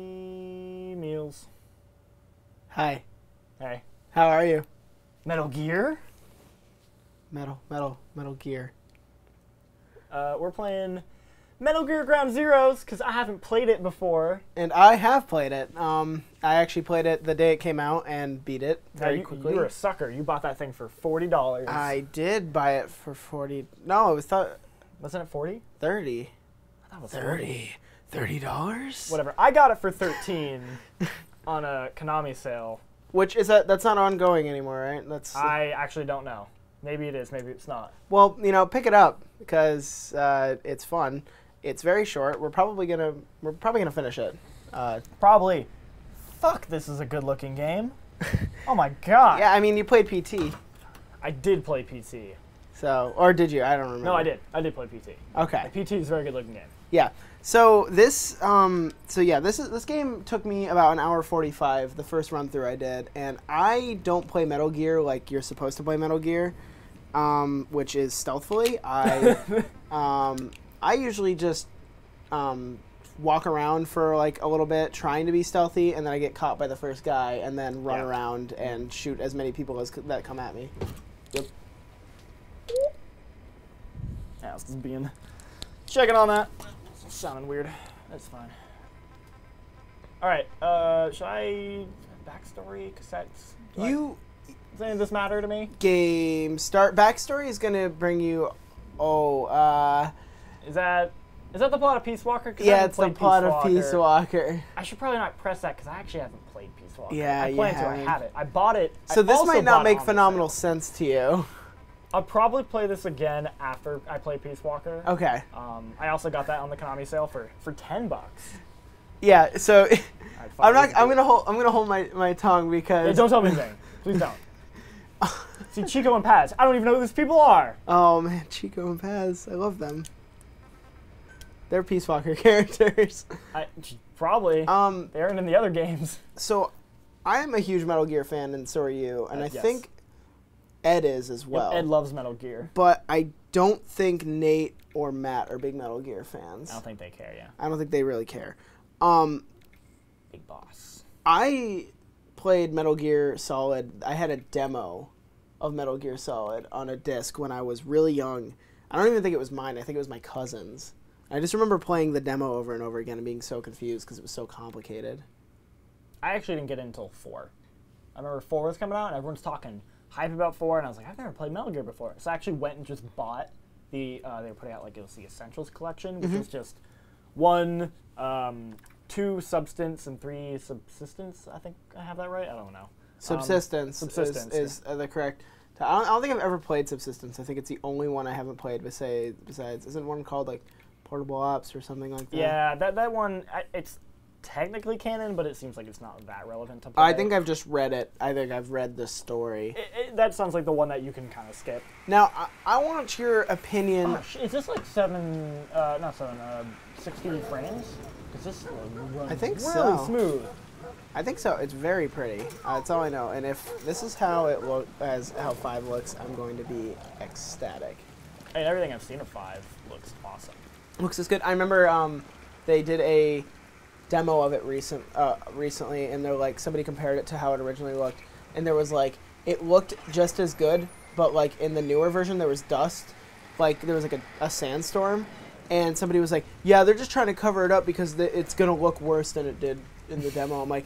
Hey, Meals. Hi. Hey. How are you? Metal Gear? Metal, metal, Metal Gear. Uh, we're playing Metal Gear Ground Zeroes because I haven't played it before. And I have played it. Um, I actually played it the day it came out and beat it very you, quickly. you were a sucker. You bought that thing for forty dollars. I did buy it for forty. No, it was th- wasn't it forty? thirty. I thought it was 40. Thirty dollars. Whatever. I got it for thirteen on a Konami sale. Which is that? That's not ongoing anymore, right? That's I actually don't know. Maybe it is. Maybe it's not. well, you know, pick it up because uh, it's fun. It's very short. We're probably gonna we're probably gonna finish it. Uh, Probably. Fuck. This is a good-looking game. oh my god. yeah, I mean, you played PT, I did play PT. so or did you? I don't remember. No, I did. I did play PT. Okay. PT is a very good-looking game. Yeah. So this, um, so yeah, this is this game took me about an hour forty-five. The first run through I did, and I don't play Metal Gear like you're supposed to play Metal Gear, um, which is stealthily. I, um, I usually just, um, walk around for like a little bit trying to be stealthy, and then I get caught by the first guy, and then run Yeah. around and shoot as many people as c- that come at me. Yep. Yeah, I was being checking on that. Sounding weird. That's fine. All right. Uh, should I backstory cassettes? Do I- You does any of this matter to me? game start backstory is gonna bring you. Oh, uh. Is that is that the plot of Peace Walker? I Yeah, it's the plot of Peace Walker. I should probably not press that because I actually haven't played Peace Walker. Yeah, I plan to. I haven't. it. I bought it. I So this might not make phenomenal sense to you. I'll probably play this again after I play Peace Walker. Okay. Um, I also got that on the Konami sale for for ten bucks. Yeah. So I'm not. I'm gonna hold. I'm gonna hold my, my tongue Yeah, because. don't tell me anything. Please don't. See, Chico and Paz. I don't even know who these people are. Oh man, Chico and Paz. I love them. They're Peace Walker characters. I, probably. Um. they aren't in the other games. So, I am a huge Metal Gear fan, and so are you. And Uh, I yes. think Ed is as well. Ed loves Metal Gear. but I don't think Nate or Matt are big Metal Gear fans. I don't think they care. Yeah. I don't think they really care. Um. Big boss. I played Metal Gear Solid. I had a demo of Metal Gear Solid on a disc when I was really young. I don't even think it was mine. I think it was my cousin's. I just remember playing the demo over and over again and being so confused because it was so complicated. I actually didn't get it until four. I remember four was coming out, and everyone's talking hype about four, and I was like, I've never played Metal Gear before. So I actually went and just bought the. Uh, they were putting out like it was the Essentials collection, which was just one, um, two substance and three subsistence. I think I have that right. I don't know. Subsistence, Subsistence, is, is uh, the correct. I don't, I don't think I've ever played Subsistence. I think it's the only one I haven't played besides. Besides, isn't one called like Portable Ops or something like that? Yeah, that that one. I, it's technically canon, but it seems like it's not that relevant to play. I think I've just read it. I think I've read the story. It, it, that sounds like the one that you can kind of skip. Now, I, I want your opinion. Oh, sh- is this like seven? Uh, not seven. Uh, Sixty frames? Because this runs I think really so. smooth. I think so. It's very pretty. Uh, that's all I know. And if this is how it look as how five looks, I'm going to be ecstatic. I mean, everything I've seen of five looks awesome. Looks as good. I remember um, they did a demo of it recent uh, recently, and they're like somebody compared it to how it originally looked, and there was like it looked just as good, but like in the newer version there was dust, like there was like a, a sandstorm, and somebody was like, yeah, they're just trying to cover it up because the, it's gonna look worse than it did in the demo. I'm like.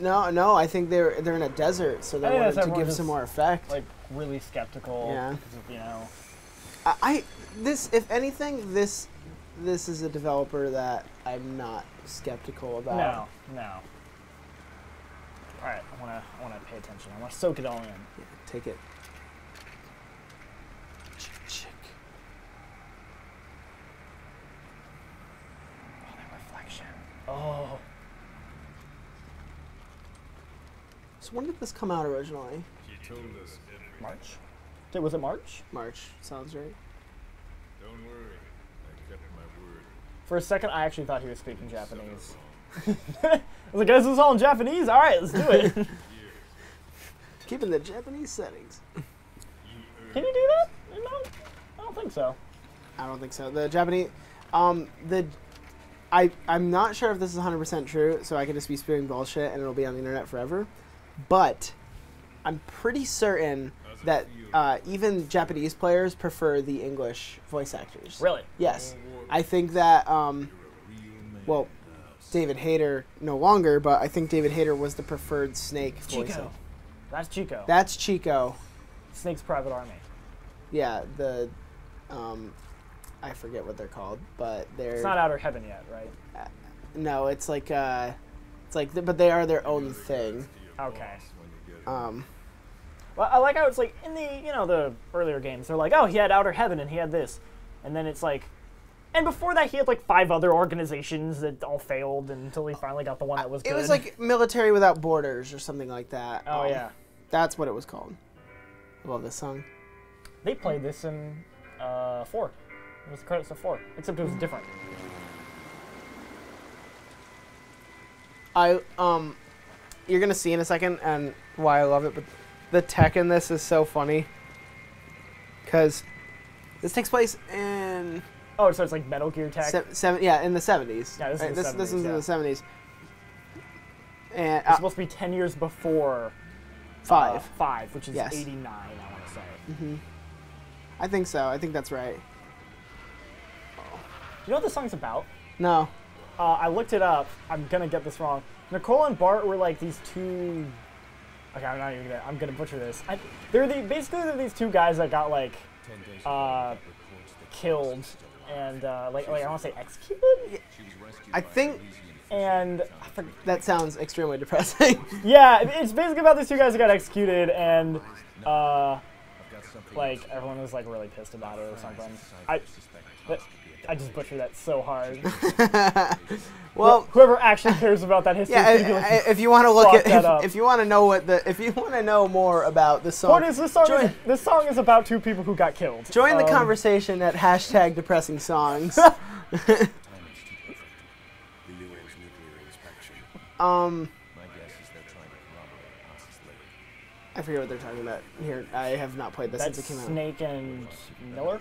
No, no. I think they're they're in a desert, so they I wanted to give some more effect. Like really skeptical. Yeah. because of, you know. I, I this if anything this this is a developer that I'm not skeptical about. No, no. All right, I wanna I wanna pay attention. I wanna soak it all in. Yeah, take it. Chick, chick. Oh, that reflection. Oh. So when did this come out originally? She told us. March. Did- Was it March? March sounds right. Don't worry, I kept my word. For a second, I actually thought he was speaking Japanese. I was like, guys, this is all in Japanese. All right, let's do it. Keeping the Japanese settings. Can you do that? No, I don't think so. I don't think so. The Japanese. Um, the, I I'm not sure if this is 100 percent true, so I could just be spewing bullshit and it'll be on the internet forever. But I'm pretty certain that uh, even Japanese players prefer the English voice actors. Really? Yes, I think that. Um, well, David Hayter no longer, but I think David Hayter was the preferred Snake voice. Chico. That's Chico. That's Chico. Snake's Private Army. Yeah, the, um, I forget what they're called, but they're It's not Outer Heaven yet, right? no, it's like uh, it's like, th- but they are their own thing. Okay. Um, Well, I like how it's like in the you know the earlier games, they're like, oh, he had Outer Heaven and he had this, and then it's like, and before that he had like five other organizations that all failed until he finally got the one that was good. it was like Military Without Borders or something like that. oh Um, yeah, that's what it was called. I love this song. they played this in uh, four. It was the credits of four, except it was different. I um, you're gonna see in a second, and why I love it, but the tech in this is so funny. Cause this takes place in Oh, so it's like Metal Gear Tech. se- seven, yeah, in the seventies. Yeah, this is the this, this 70s, is in yeah. the seventies. And it's uh, supposed to be ten years before uh, five. five, which is Yes. eighty nine. I want to say. Mhm. I think so. I think that's right. Do you know what this song's about? No. Uh, I looked it up. I'm gonna get this wrong. Nicola and Bart were like these two. Okay, I'm not even gonna. I'm gonna butcher this. I, they're the basically they're these two guys that got like uh, killed and uh, like like I want to say executed. I think And that sounds extremely depressing. yeah, it's basically about these two guys that got executed and uh, like everyone was like really pissed about it or something. I I just butchered that so hard. well, whoever actually cares about that history. yeah. is gonna be I- like, if you want to look at, that if, up. if you want to know what the, if you want to know more about the song, What is this song? Is, Join- this song is about two people who got killed. join the Um, conversation at hashtag depressing songs. The UN's nuclear inspection. um, My guess is they're trying to corroborate Haas's later. I forget what they're talking about here. I have not played this That's since it came out. Snake and Miller.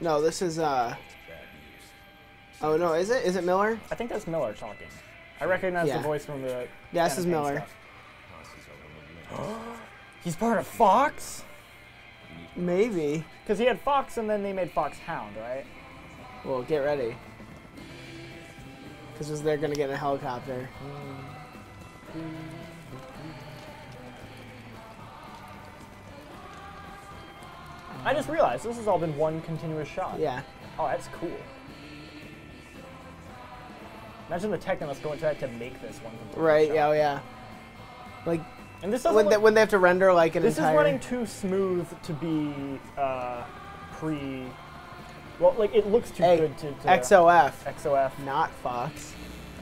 No, this is uh. is bad news. Oh no, is it? Is it Miller? I think that's Miller talking. I recognize Yeah. the voice from the. Yeah, this is Miller. stuff. Haas is our only link. He's part of Fox. Maybe. Because he had Fox and then they made Fox Hound, right? Well, get ready. Because they're gonna get in a helicopter. I just realized this has all been one continuous shot. Yeah. Oh, that's cool. Imagine the tech that must go into that to make this one continuous Right. shot. Yeah. Yeah. Like And this doesn't when look, they, when they have to render like an This entire. is running too smooth to be uh, pre. Well, like it looks too Hey, good to, to XOF, XOF. not Fox.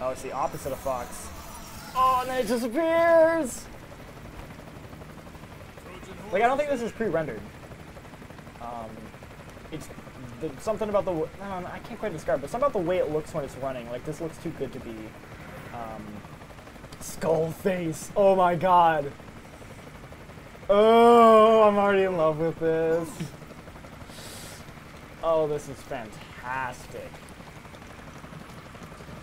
Oh, it's the opposite of Fox. Oh, and then it disappears. Like I don't think this is pre-rendered. Um, it's the, something about the. w- I, don't know, I can't quite describe, but something about the way it looks when it's running. Like this looks too good to be. Um, skull face. Oh my god. Oh, I'm already in love with this. Oh, this is fantastic.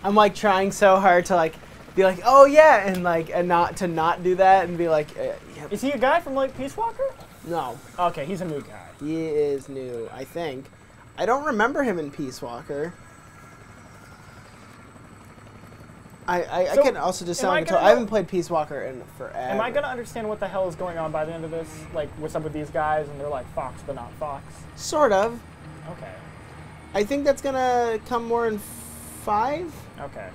I'm like trying so hard to like be like, oh yeah, and like and not to not do that and be like, uh, yep. Is he a guy from like Peace Walker? no, Okay, he's a new guy. He is new. I think. I don't remember him in Peace Walker. I I, I can also just sound I I haven't played Peace Walker in forever. Am I gonna understand what the hell is going on by the end of this? Like, what's up with these guys? And they're like Fox, but not Fox. Sort of. Okay. I think that's gonna come more in five. Okay.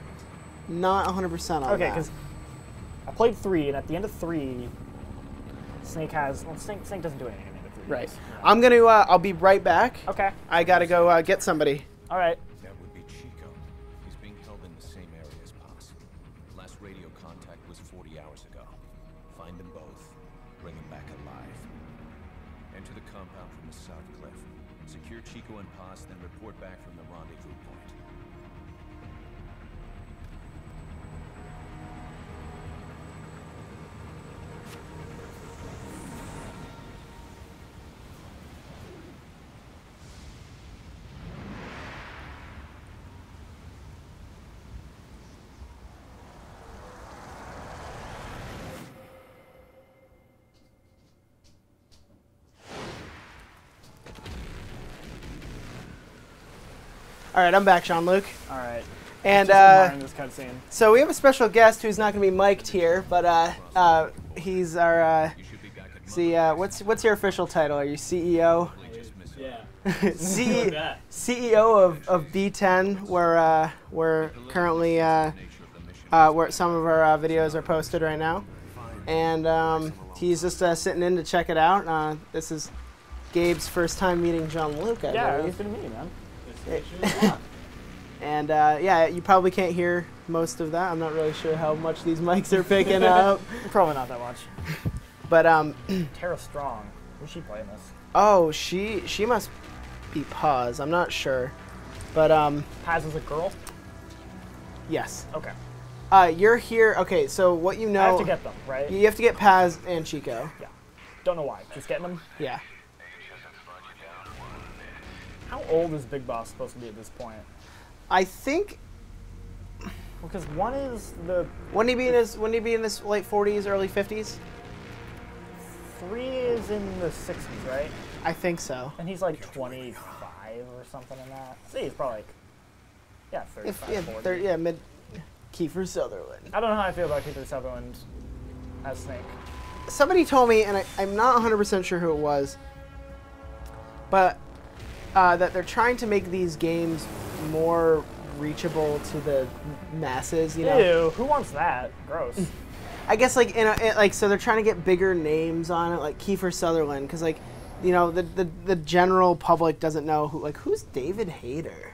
Not 100 percent on Okay, because I played three, and at the end of three, Snake has. Well, Snake, Snake doesn't do anything at the end of three. right. I'm gonna. Uh, I'll be right back. Okay. I gotta go uh, get somebody. All right. That would be Chico. He's being held in the same area as Paz. Last radio contact was 40 hours ago. Find them both. Bring them back alive. Enter the compound from the south cliff. Secure Chico and Paz, then report back from All right, I'm back, Jean-Luc. All right. And Just uh, admiring this cutscene. so we have a special guest who's not going to be mic'd here, but uh, uh, he's our. Uh, You should be back at see, uh, what's what's your official title? Are you CEO? just Yeah. C- CEO of, of D10, where uh, we're currently uh, nature of the mission. uh, where some of our uh, videos are posted right now, and um, he's just uh, sitting in to check it out. Uh, this is Gabe's first time meeting Jean-Luc, I Yeah, believe. it's good to meet And uh, yeah, you probably can't hear most of that. I'm not really sure how much these mics are picking up, Probably not that much. but um, Tara Strong. Who's she playing this? oh, she she must be Paz. I'm not sure, but um, Paz is a girl? yes. Okay. Uh, you're here. Okay, so what you know, I have to get them, right? you have to get Paz and Chico. Yeah. Don't know why. Just getting them. Yeah. How old is Big Boss supposed to be at this point? I think Because one is the wouldn't he be in his wouldn't he be in his late 40s, early 50s? three is in the 60s, right? I think so. And he's like 25 or something in that. See, he's probably like, yeah, 35, If yeah, 40. thir- yeah, mid Kiefer Sutherland. I don't know how I feel about Kiefer Sutherland as Snake. Somebody told me, and I, I'm not 100% sure who it was, but uh, that they're trying to make these games more reachable to the masses. You know, Ew, who wants that? Gross. I guess like in, a, in like so they're trying to get bigger names on it, like Kiefer Sutherland, because like you know the, the the general public doesn't know who like who's David Hayter.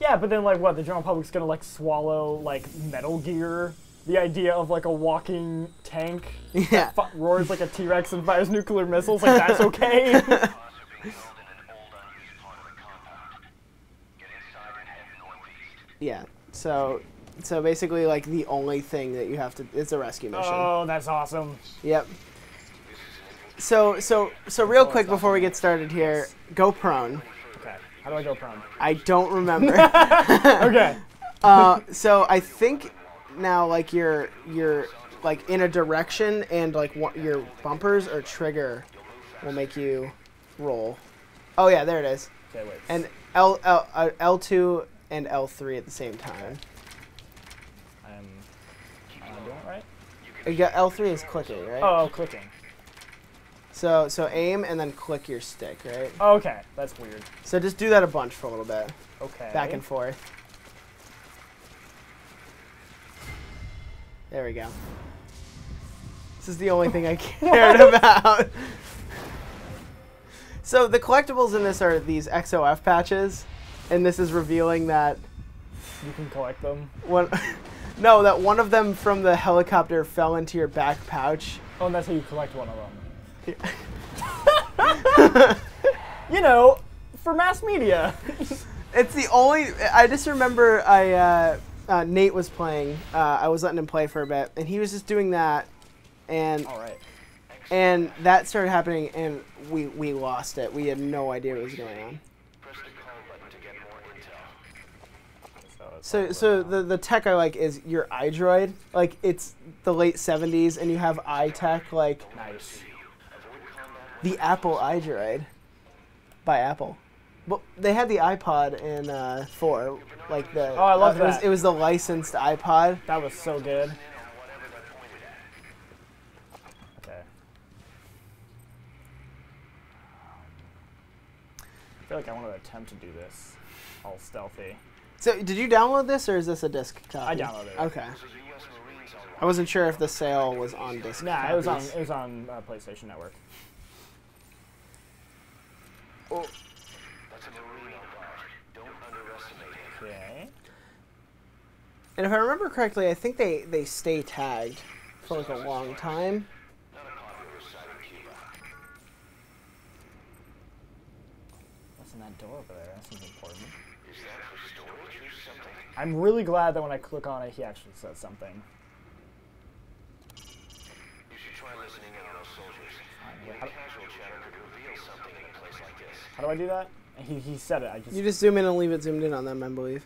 yeah, but then like what? The general public's gonna like swallow like Metal Gear. The idea of like a walking tank Yeah. that fu- roars like a T Rex and fires nuclear missiles, like that's okay. Yeah. So so basically like the only thing that you have to it's a rescue mission. oh, that's awesome. Yep. So so so real quick before we get started here, go prone. Okay, how do I go prone? I don't remember. Okay. uh, so I think now like you're you're like in a direction and like what your bumpers or trigger will make you roll. Oh yeah, there it is. Okay, wait. And L L uh, L two and L three at the same time. Um, uh, I'm, am doing it right? Uh, you got L three is clicking, right? Oh, oh, clicking. So so aim and then click your stick, right? Okay, that's weird. So just do that a bunch for a little bit, Okay. back and forth. There we go. This is the only thing I cared about. So the collectibles in this are these XOF patches, and this is revealing that You can collect them. one, no, that one of them from the helicopter fell into your back pouch. Oh, and that's how you collect one of them. you know, for mass media. It's the only. I just remember I uh, uh, Nate was playing. Uh, I was letting him play for a bit, and he was just doing that, and All right. and that started happening, and we we lost it. We had no idea what was going on. So so the the tech I like is your iDroid. Like it's the late '70s, and you have iTech like nice. the Apple iDroid by Apple. But they had the iPod in uh, four, like the. Oh, I love uh, it was, that. it was the licensed iPod. That was so good. Okay. I feel like I want to attempt to do this all stealthy. So did you download this, or is this a disc copy? I downloaded it. Okay. I wasn't sure if the sale was on disc. Nah, it was on copies. it was on uh, PlayStation Network. Oh, Okay. and if I remember correctly, I think they they stay tagged for like a long time. What's in that door over there? That seems important. I'm really glad that when I click on it, he actually says something. You should try listening in on those soldiers. How, Casual chatter could reveal something in a place like this. how do I do that? He, he said it. I just. You just zoom in and leave it zoomed in on them, I believe.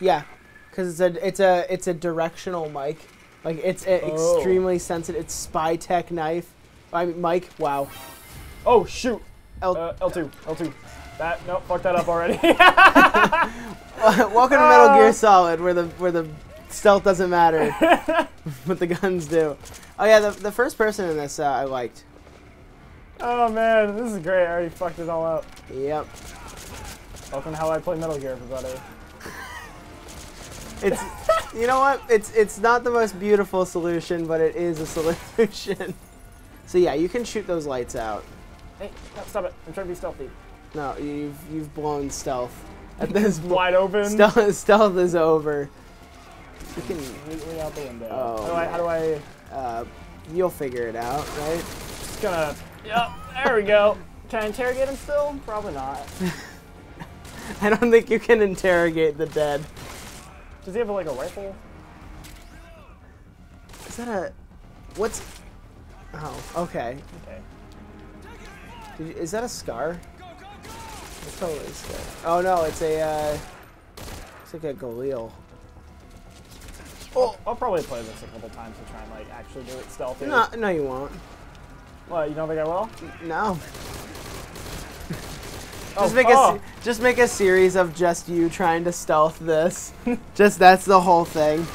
Yeah, because it's a it's a it's a directional mic. Like it's a Oh. extremely sensitive. It's spy tech knife. I mean, mic. Wow. oh shoot! L- Uh, L2, L2. That nope, fucked that up already. Welcome to Metal. Gear Solid, where the where the stealth doesn't matter, but the guns do. Oh yeah, the, the first person in this uh, I liked. oh man, this is great. I already fucked it all up. Yep. Welcome to how I play Metal Gear, everybody. It's you know what? It's it's not the most beautiful solution, but it is a solution. so yeah, you can shoot those lights out. Hey, no, stop it! I'm trying to be stealthy. No, you've you've blown stealth. At this point, Wide open. stealth stealth is over. You can Completely out the window. Oh, how do I? How do I? uh, you'll figure it out, right? Just gonna. Yep. There we go. Can I interrogate him still? Probably not. I don't think you can interrogate the dead. Does he have like a rifle? Is that a what's? Oh, okay. Okay. Did you- is that a scar? It's totally a scar. Oh no, it's a. Uh, it's like a Galil. Oh, I'll probably play this a couple times to try and like actually do it stealthy. No, no, you won't. What? You don't think I will? No. Oh, Just make oh. a just make a series of just you trying to stealth this. just that's the whole thing.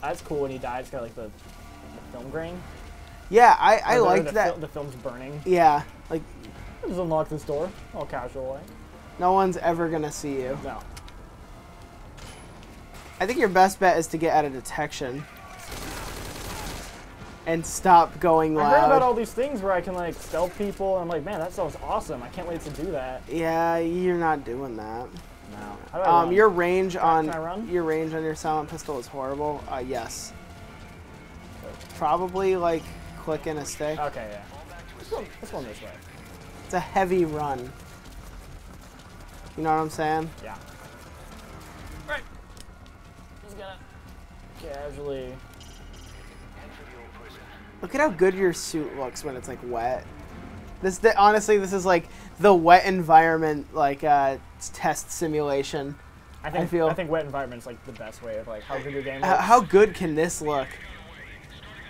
That's cool when he dies. It's got like the, the film grain. Yeah, I I Or the- liked the that. the film's burning. yeah, like Just unlock this door. All casual like. no one's ever gonna see you. No. I think your best bet is to get out of detection. And stop going loud. I heard about all these things where I can like stealth people. And I'm like, man, that sounds awesome. I can't wait to do that. Yeah, you're not doing that. No. How do I Um, your range on can I run? your range on your silent pistol is horrible. Uh, yes. Probably like clicking a stick. Okay, yeah. Let's go, let's go this way. It's a heavy run. You know what I'm saying? Yeah. Right. Just gonna casually. Look at how good your suit looks when it's like wet. This th- honestly, this is like the wet environment like uh, test simulation. I think I, feel- think wet environment's like the best way of like how good your game H- looks. how good can this look?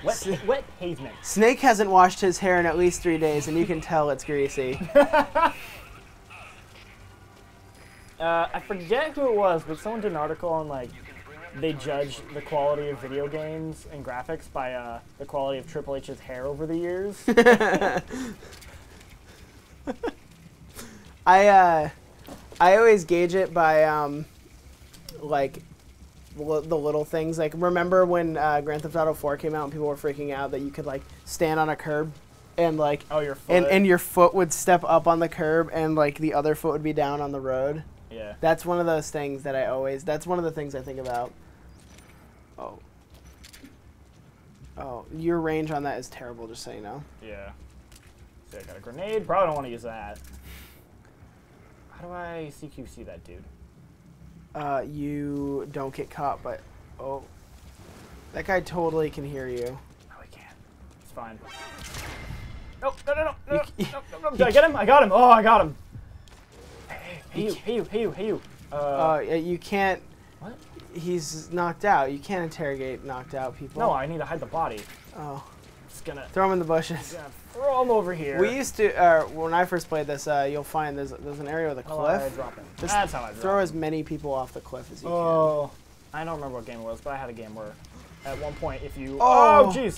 Wet, wet pavement. Snake hasn't washed his hair in at least three days, and you can tell it's greasy. Uh, I forget who it was, but someone did an article on like they judge the quality of video games and graphics by uh, the quality of Triple H's hair over the years. I uh, I always gauge it by um, like li- the little things. Like remember when uh, Grand Theft Auto 4 came out and people were freaking out that you could like stand on a curb and like oh, your foot. and and your foot would step up on the curb and like the other foot would be down on the road. yeah. That's one of those things that I always. That's one of the things I think about. Oh. Oh, your range on that is terrible. Just so you know. Yeah. See, I got a grenade. Probably don't want to use that. How do I CQC that dude? Uh, you don't get caught, but oh, that guy totally can hear you. No, I can't. It's fine. Nope, no, no, no, no, no, no, no, no. Did I get him? I got him. Oh, I got him. Hey, hey, you, hey, you, hey, you, hey, you. Uh, Uh, you can't. what? He's knocked out. You can't interrogate knocked out people. No, I need to hide the body. Oh, Just gonna, throw him in the bushes. throw him over here. We used to. Uh, when I first played this, uh, you'll find there's there's an area with a I cliff. drop him? Just That's how I drop Throw him. as many people off the cliff as you can. Oh, I don't remember what game it was, but I had a game where, at one point, if you, Oh. oh,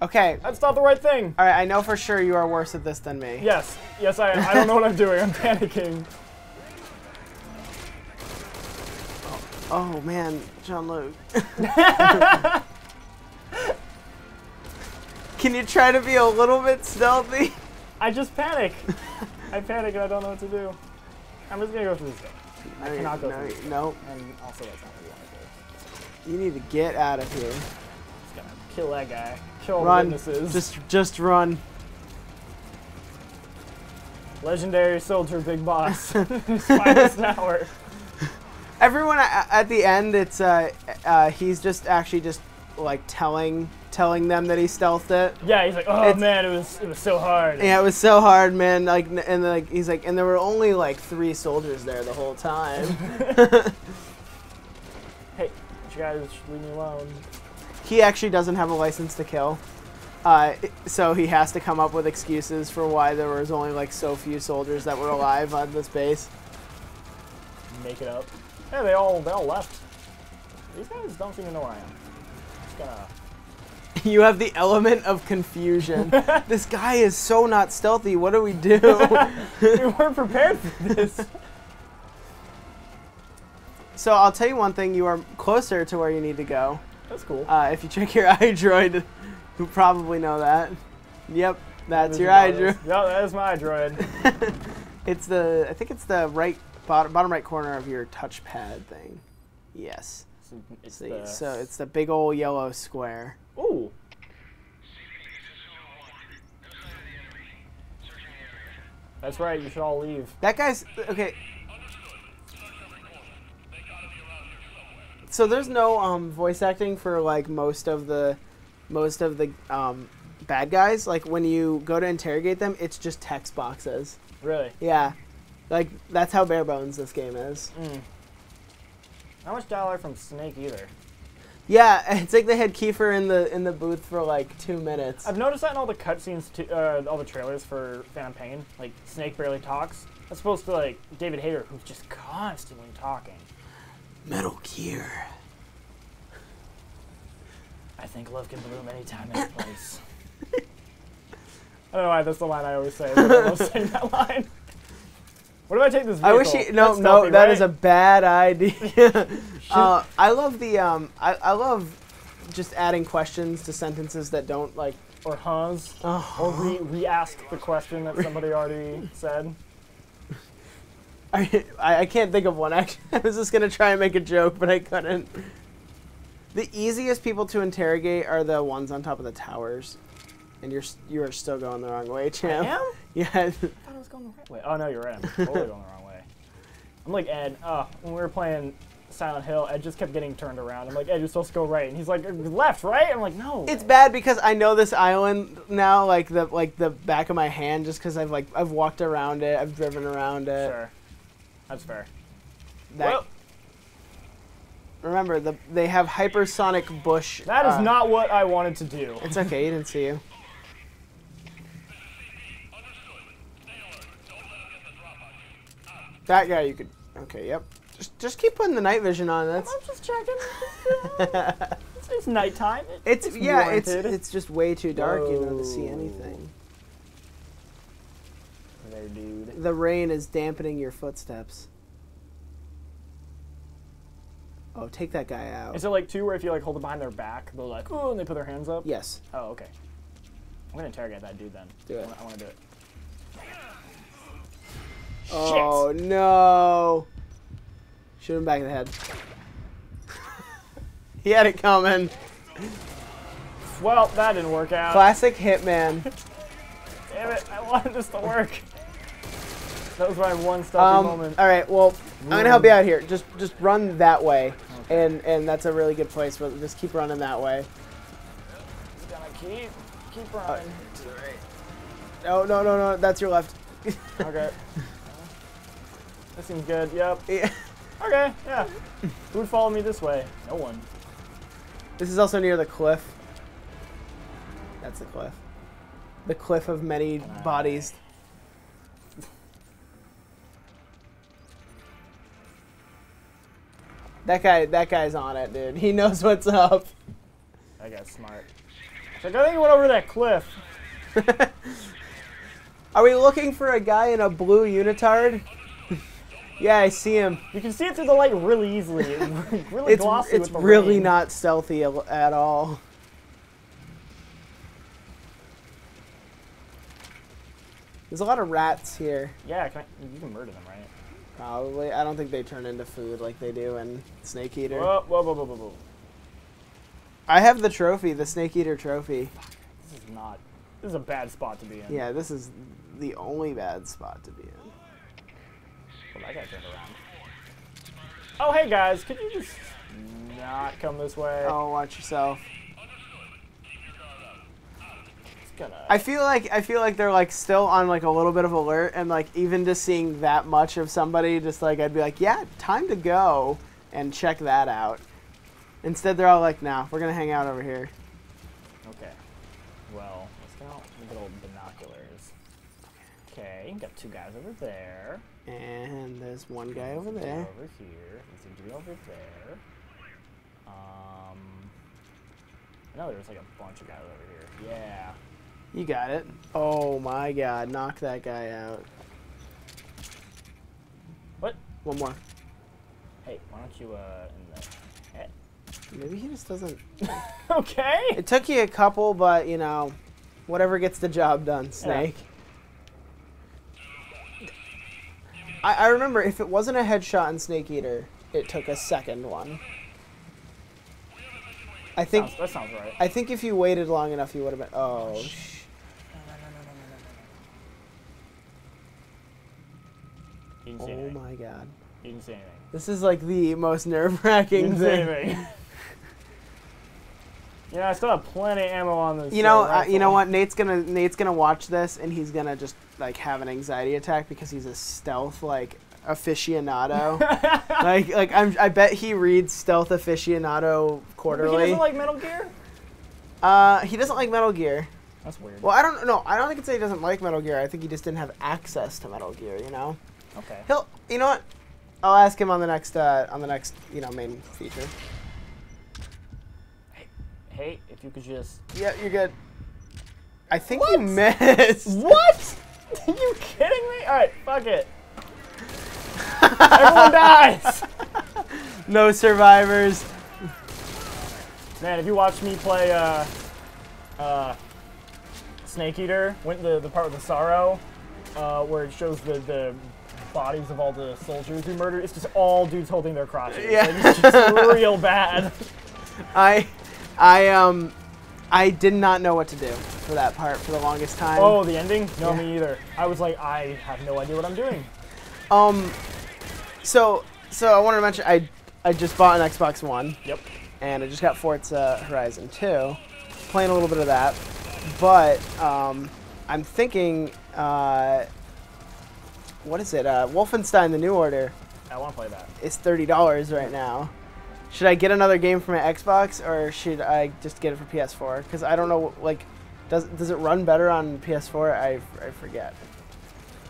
Okay. that's not the right thing. All right. I know for sure you are worse at this than me. Yes, yes, I am. I don't know what I'm doing. I'm panicking. Oh man, Jean-Luc. Can you try to be a little bit stealthy? I just panic. I panic and I don't know what to do. I'm just gonna go through this thing. I No, cannot go no, through this. no. And also, that's not what you want to do. You need to get out of here. Just gonna kill that guy. Kill Run. witnesses. Just, just run. legendary soldier, big boss. Finest hour. Everyone at the end, it's uh, uh, he's just actually just like telling, telling them that he stealthed it. Yeah, he's like, oh It's- man, it was it was so hard. Yeah, it was so hard, man. Like, and like he's like, and there were only like three soldiers there the whole time. Hey, you guys leave me alone. he actually doesn't have a license to kill. Uh, so he has to come up with excuses for why there was only like so few soldiers that were alive on this base. Make it up. Yeah, they all they all left. These guys don't seem to know where I am. You have the element of confusion. this guy is so not stealthy. What do we do? we weren't prepared for this. so I'll tell you one thing: you are closer to where you need to go. That's cool. Uh, if you check your iDroid, you probably know that. Yep, that's your iDroid. Yeah, that is my droid. It's the I think it's the right bottom, bottom right corner of your touchpad thing. Yes. So It's See, the, so it's the big old yellow square. Ooh. That's right. You should all leave. That guy's okay. So there's no um, voice acting for like most of the most of the um, bad guys. Like when you go to interrogate them, it's just text boxes. Really. Yeah, like that's how bare bones this game is. Mm. Not much dialogue from Snake either. Yeah, it's like they had Kiefer in the in the booth for like two minutes. I've noticed that in all the cutscenes, too, uh, all the trailers for Phantom Pain, like Snake barely talks. That's supposed to like David Hayter, who's just constantly talking. Metal Gear. I think love can bloom anytime, any place. I don't know why that's the line I always say. but I love saying that line. What if I take this? Vehicle? I wish he no That's no stealthy, that right? is a bad idea. uh, I love the um I, I love just adding questions to sentences that don't like or Hans, oh, or re re-ask the question that somebody already said. I, I I can't think of one actually. I was just gonna try and make a joke, but I couldn't. The easiest people to interrogate are the ones on top of the towers, and you're you are still going the wrong way, champ. am? Yeah. I thought I was going the right way. Oh no, you're right. I'm totally going the wrong way. I'm like Ed. Uh, when we were playing Silent Hill, Ed just kept getting turned around. I'm like, Ed, you're supposed to go right, and he's like, left, right. I'm like, no. It's bad because I know this island now, like the like the back of my hand, just because I've like I've walked around it, I've driven around it. Sure, that's fair. That, well, remember, the they have hypersonic bush. that is uh, not what I wanted to do. It's okay, you didn't see you. That guy, you could. Okay, yep. Just just keep putting the night vision on. That's. I'm just checking. it's, it's nighttime. It- It's, yeah, it's warranted. it's just way too dark, you know, to see anything. there, dude. The rain is dampening your footsteps. Oh, take that guy out. Is it like two where if you like hold it behind their back, they're like, oh, and they put their hands up? yes, Oh, okay. I'm gonna interrogate that dude then. Do it. I wanna- I want to do it. Oh no! Shoot him back in the head. he had it coming. Well, that didn't work out. Classic Hitman. Damn it! I wanted this to work. That was my one stealthy Um, moment. all right, well, I'm gonna help you out here. Just just run that way, and and that's a really good place. But just keep running that way. Just gonna keep, keep running. No, no, no, no. That's your left. okay. That seems good. Yep. Yeah. Okay. Yeah. Who would follow me this way? No one. This is also near the cliff. That's the cliff. The cliff of many bodies. That guy, that guy's on it, dude. He knows what's up. That guy's smart. Like, I think he went over that cliff. Are we looking for a guy in a blue unitard? Yeah, I see him. You can see it through the light really easily. It's really It's glossy it's really rain. not stealthy at all. There's a lot of rats here. Yeah, can I, you can murder them, right? Probably. I don't think they turn into food like they do in Snake Eater. Whoa, whoa, whoa, whoa, whoa, whoa. I have the trophy, the Snake Eater trophy. This is not. This is a bad spot to be in. Yeah, this is the only bad spot to be in. Well, that guy turned around. Oh, hey guys, could you just not come this way? Oh, watch yourself. I feel like I feel like they're like still on like a little bit of alert, and like even just seeing that much of somebody, just like I'd be like, yeah, time to go and check that out. Instead, they're all like, nah, we're gonna hang out over here. okay. Well, let's get out the good old binoculars. Okay, got two guys over there. And there's one guy over there. Over here. He seems to be over there. Um, I know there's like a bunch of guys over here. Yeah. You got it. Oh my god, knock that guy out. What? One more. Hey, why don't you uh in the head? Maybe he just doesn't. okay. It took you a couple, but you know, whatever gets the job done, Snake. I, I remember if it wasn't a headshot in Snake Eater, it took a second one. I think Sounds, that sounds right. I think if you waited long enough, you would have been. Oh, sh- You didn't oh my god! You didn't see anything. This is like the most nerve You wracking thing. anything. yeah, I still have plenty of ammo on this. You know, uh, uh, you know what? Nate's gonna Nate's gonna watch this, and he's gonna just like have an anxiety attack because he's a stealth like aficionado. like like I'm I bet he reads stealth aficionado But He doesn't like Metal Gear. uh, he doesn't like Metal Gear. That's weird. Well, I don't know. I don't think it's that he doesn't like Metal Gear. I think he just didn't have access to Metal Gear. You know. Okay. He'll. You know what? I'll ask him on the next uh, on the next you know main feature. Hey, if you could just. Yeah, you're good. I think What? you missed. What? Are you kidding me? All right, fuck it. Everyone dies. No survivors. Man, if you watch me play uh, uh, Snake Eater, went the the part with the sorrow, uh, where it shows the the bodies of all the soldiers we murdered. It's just all dudes holding their crotches. Yeah. Like, it's just real bad. I, I um, I did not know what to do for that part for the longest time. Oh, the ending? No, Yeah. me either. I was like, I have no idea what I'm doing. Um, so so I wanted to mention I I just bought an Xbox One Yep. and I just got Forza Horizon 2, playing a little bit of that, but um, I'm thinking uh, what is it? Uh, Wolfenstein: The New Order I want to play that. It's thirty dollars right now. Should I get another game for my Xbox or should I just get it for PS4? Because I don't know, like, does does it run better on PS4? I, I forget.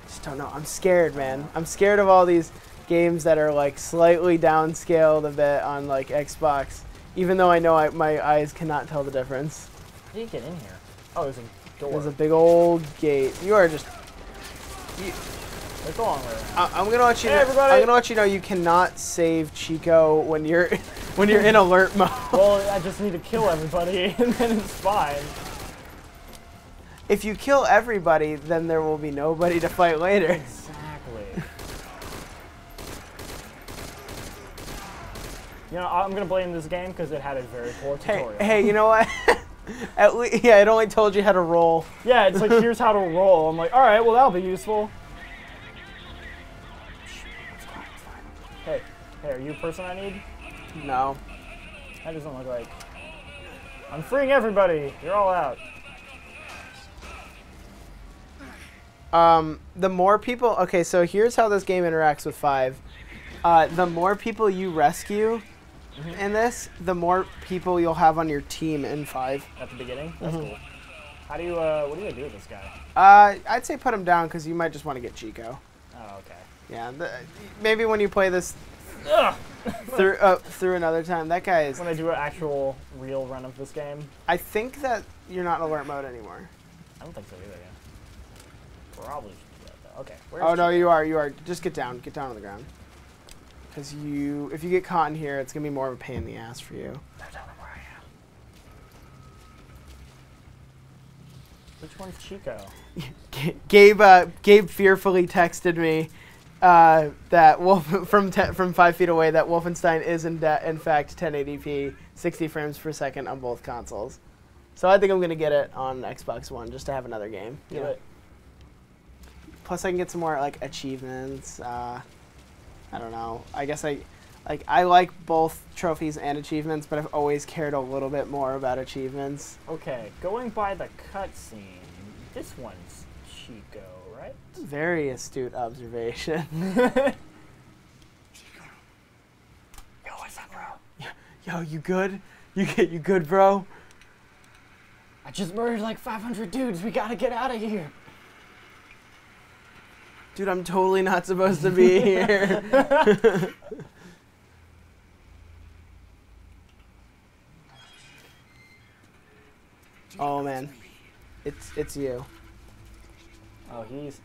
Just don't know. I'm scared, man. I'm scared of all these games that are like slightly downscaled a bit on like Xbox, even though I know I, my eyes cannot tell the difference. How do you get in here? Oh, there's a door. There's a big old gate. You are just. You, Let's go on there. I, I'm gonna let you. Hey, know, everybody. I'm gonna let you know you cannot save Chico when you're when you're in alert mode. Well, I just need to kill everybody, and then it's fine. If you kill everybody, then there will be nobody to fight later. Exactly. you know, I'm gonna blame this game because it had a very poor Hey, tutorial. hey, you know what? At least, yeah, it only told you how to roll. Yeah, it's like here's how to roll. I'm like, all right, well that'll be useful. Person I need? No. That doesn't look like. I'm freeing everybody. You're all out. Um, the more people. Okay, so here's how this game interacts with five. Uh, the more people you rescue in this, the more people you'll have on your team in five. At the beginning. That's Mm-hmm. cool. How do you? Uh, what do you do with this guy? Uh, I'd say put him down because you might just want to get Chico. Oh, okay. Yeah, the, maybe when you play this. Through uh, through another time, that guy is. When I do an actual real run of this game, I think that you're not in alert mode anymore. I don't think so either. Yeah. Probably should do that though. Okay. Where's Oh no, you are. You are. Just get down. Get down on the ground. Because you, if you get caught in here, it's gonna be more of a pain in the ass for you. I don't know where I am. Which one's Chico? Gabe, uh, Gabe fearfully texted me uh, that Wolf from te- from five feet away that Wolfenstein is in, de- in fact 1080p, 60 frames per second on both consoles. So I think I'm gonna get it on Xbox One just to have another game. Do you know? it. Plus, I can get some more like achievements. Uh, I don't know. I guess I like I like both trophies and achievements, but I've always cared a little bit more about achievements. Okay, going by the cutscene, this one's? Very astute observation. Yo, what's up, bro? Yo, you good? You get you good, bro? I just murdered like 500 dudes. We gotta get out of here. Dude, I'm totally not supposed to be here. oh man, it's it's you. Oh, he's.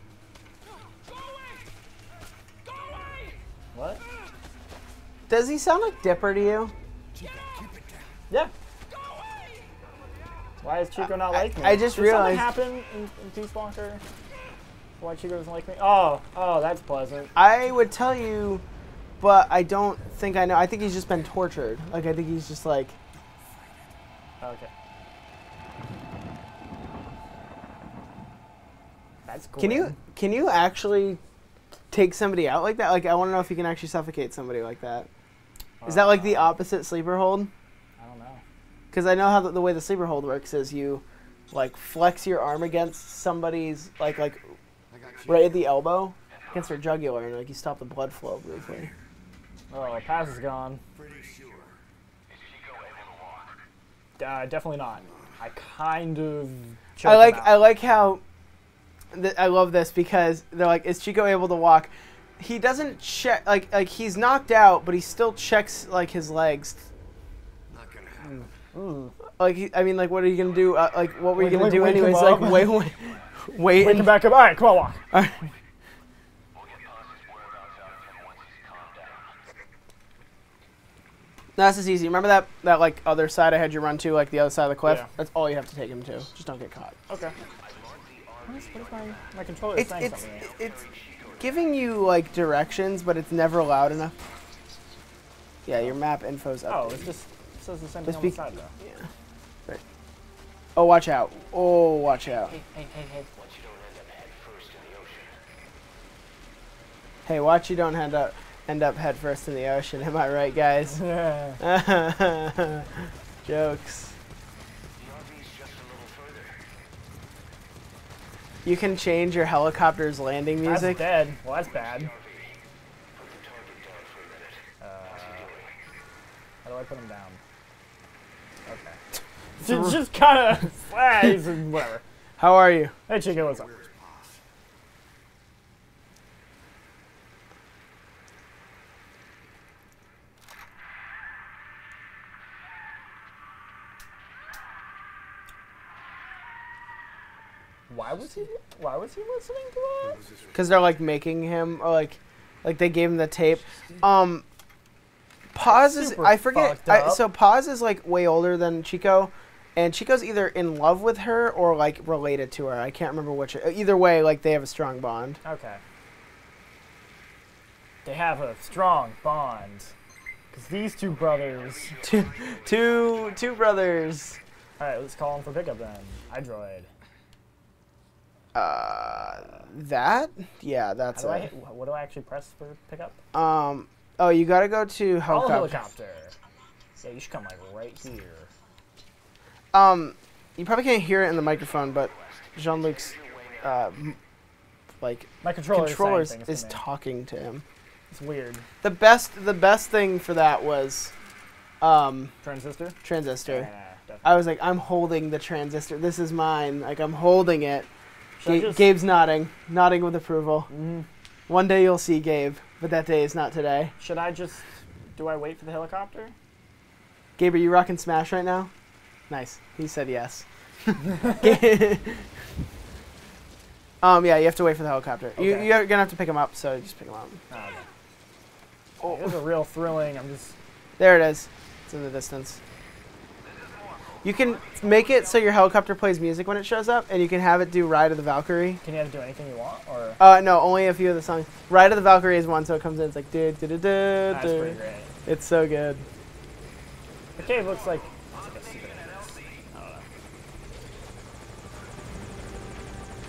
What? Does he sound like Dipper to you? Yeah. Why is Chico uh, not I- like me? I just Did realized- something happen in, in Peace Walker? Why Chico doesn't like me? Oh, oh, that's pleasant. I would tell you, but I don't think I know. I think he's just been tortured. Like I think he's just like. Okay. That's cool. Can you can you actually take somebody out like that? Like I want to know if you can actually suffocate somebody like that. Is that like the opposite sleeper hold? I don't know. Because I know how the, the way the sleeper hold works is you like flex your arm against somebody's like like right at the elbow against their jugular and like you stop the blood flow briefly. Oh, pass is gone. Pretty sure. Is Chico able to walk? Uh, definitely not. I kind of. I like I like how th- I love this because they're like, is Chico able to walk? He doesn't check like like he's knocked out, but he still checks like his legs. Not gonna happen. Ooh. Like he, I mean, like what are you gonna do? Uh, like what were you gonna wake- do wake him anyways? Like up. wait, wait, wait. Wake him back up. All right, come on, walk. Alright. We'll get Paz's whereabouts out of him once he's calmed down. No, this is easy. Remember that that like other side I had you run to, like the other side of the cliff. Yeah. That's all you have to take him to. Just don't get caught. Okay. What is, what is my my controller It's saying it's something? it's giving you like directions, but it's never loud enough. Yeah, your map info's up. Oh, it's just it says the same thing on the side though. Yeah. Right. Oh, watch out. Oh, watch out. Hey, hey, hey, Once you don't end up head first in the ocean. Hey, watch you don't end up end up head first in the ocean. Am I right, guys? hey. Jokes. The RV's just a little further. You can change your helicopter's landing music. That's dead. Well, that's bad. RV. Put the target down for a minute. Uh, What's he doing? how do I put him down? Okay. Just, just kind of flags and whatever. How are you? Hey, Chico, what's up? Why was he? Why was he listening to us? Because they're like making him, or like, like they gave him the tape. Um, Paz is I forget. I, so Paz is like way older than Chico, and Chico's either in love with her or like related to her. I can't remember which. Either way, like they have a strong bond. Okay. They have a strong bond. Because these two brothers. Two, two, two brothers. Alright, let's call them for pickup then. iDroid. Uh, that? Yeah, that's do I, what do I actually press for pickup? Um, oh, you gotta go to helicopter. helicopter. Yeah, you should come like right here. Um, you probably can't hear it in the microphone, but Jean Luc's uh, m- like My controller controller is, is, saying things to me. talking to him. It's weird. The best, the best thing for that was, um, Transistor? transistor. Yeah, definitely. I was like, I'm holding the transistor. This is mine. Like I'm holding it. Should I Ga- Gabe's nodding, nodding with approval. Mhm. One day you'll see Gabe, but that day is not today. Should I just. Do I wait for the helicopter? Gabe, are you rocking Smash right now? Nice. He said yes. um, yeah, you have to wait for the helicopter. You, Okay. you're gonna have to pick him up, so just pick him up. Oh, okay. It was a real thrilling. I'm just. There it is. It's in the distance. You can make it so your helicopter plays music when it shows up, and you can have it do Ride of the Valkyrie. Can you have to do anything you want? Or. Uh, no, only a few of the songs. Ride of the Valkyrie is one, so it comes in. It's like do do do do. That's pretty great. It's so good. The cave looks like. It's a secret entrance. I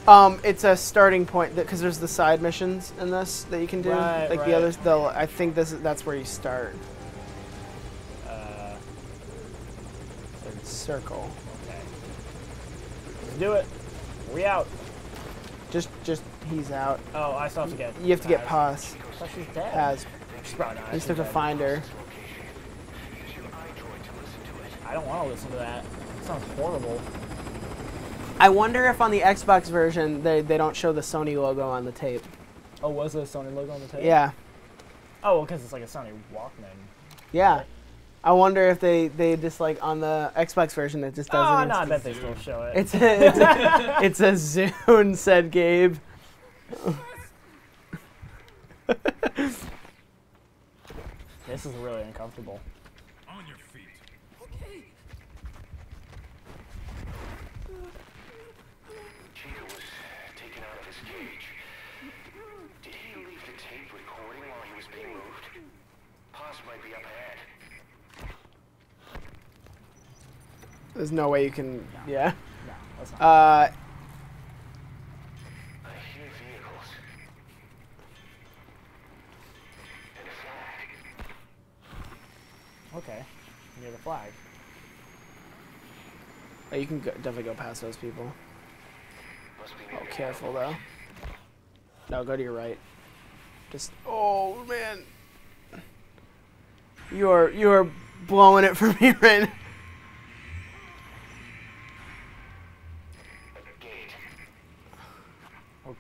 don't know. Um, it's a starting point because there's the side missions in this that you can do. Right, like right. the others, they'll. I think this is that's where you start. Uh, Circle. okay. Let's do it. We out. Just, just he's out. Oh, I still have to get. You have to get Paz. Thought she's dead. Paz. She's probably not. You just have to find her. I don't want to listen to that. It sounds horrible. I wonder if on the Xbox version they, they don't show the Sony logo on the tape. Oh, was there a Sony logo on the tape? Yeah, Oh, because it's like a Sony Walkman. yeah. I wonder if they, they just like on the Xbox version it just doesn't. Oh, no, I bet they still show it. It's a, it's a, it's a Zune, said Gabe. this is really uncomfortable. On your feet. Chico was taken out of his cage. Did he leave the tape recording while he was being moved? Paz might be up ahead. There's no way you can. Yeah. No, that's not. Uh, I hear vehicles. And a flag. okay. Near the flag. oh, you can go, definitely go past those people. Oh, careful though. No, go to your right. Just. Oh man. You are you are blowing it for me right now.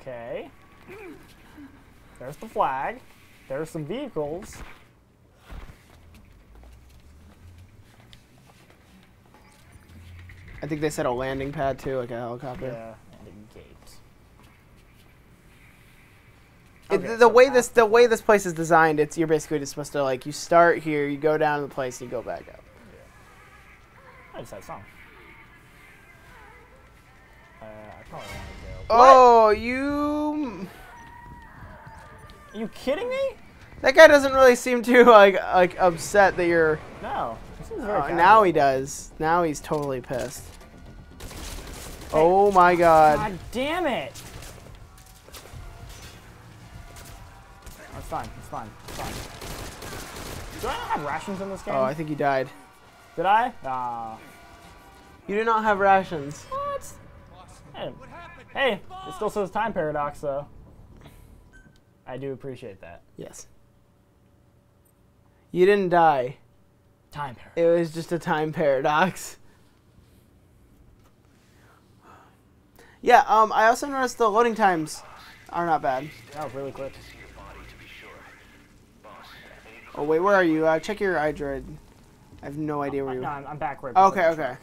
Okay. There's the flag. There's some vehicles. I think they said a landing pad too, like a helicopter. Yeah, and a gate. Okay, the so way this the way this place is designed, it's you're basically just supposed to like you start here, you go down to the place, and you go back up. I just had a song. Uh, I probably want to go. Oh, you. Are you kidding me? That guy doesn't really seem too like like upset that you're. No. Oh, now he does. Now he's totally pissed. Oh my god. God damn it! That's fine. It's fine. It's fine. Do I not have rations in this game? Oh, I think you died. Did I? Ah. You do not have rations. what? Hey, hey, it still says time paradox though. I do appreciate that. Yes. You didn't die. Time paradox. It was just a time paradox. Yeah, um, I also noticed the loading times are not bad. Was really quick. Oh wait, where are you? Uh, check your iDroid. I have no idea where you No, are. I'm, I'm back right. Okay, okay. truck.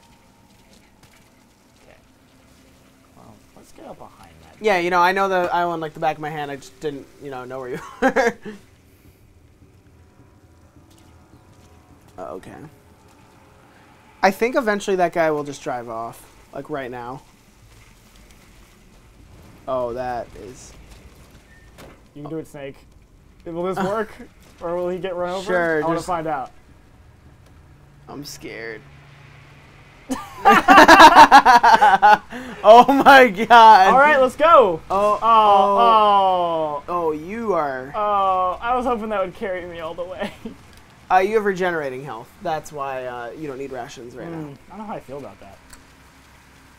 Well, up behind that. Yeah, you know, I know the island like the back of my hand. I just didn't, you know, know where you were. Uh, okay. I think eventually that guy will just drive off, like right now. Oh, that is. You can do it, Snake. Will this work, or will he get run over? Sure, I want to just- find out. I'm scared. oh my god. All right, let's go. Oh, Oh, oh, oh, oh, you are. oh! I was hoping that would carry me all the way. Uh, you have regenerating health. That's why uh, you don't need rations right now. Hmm, I don't know how I feel about that.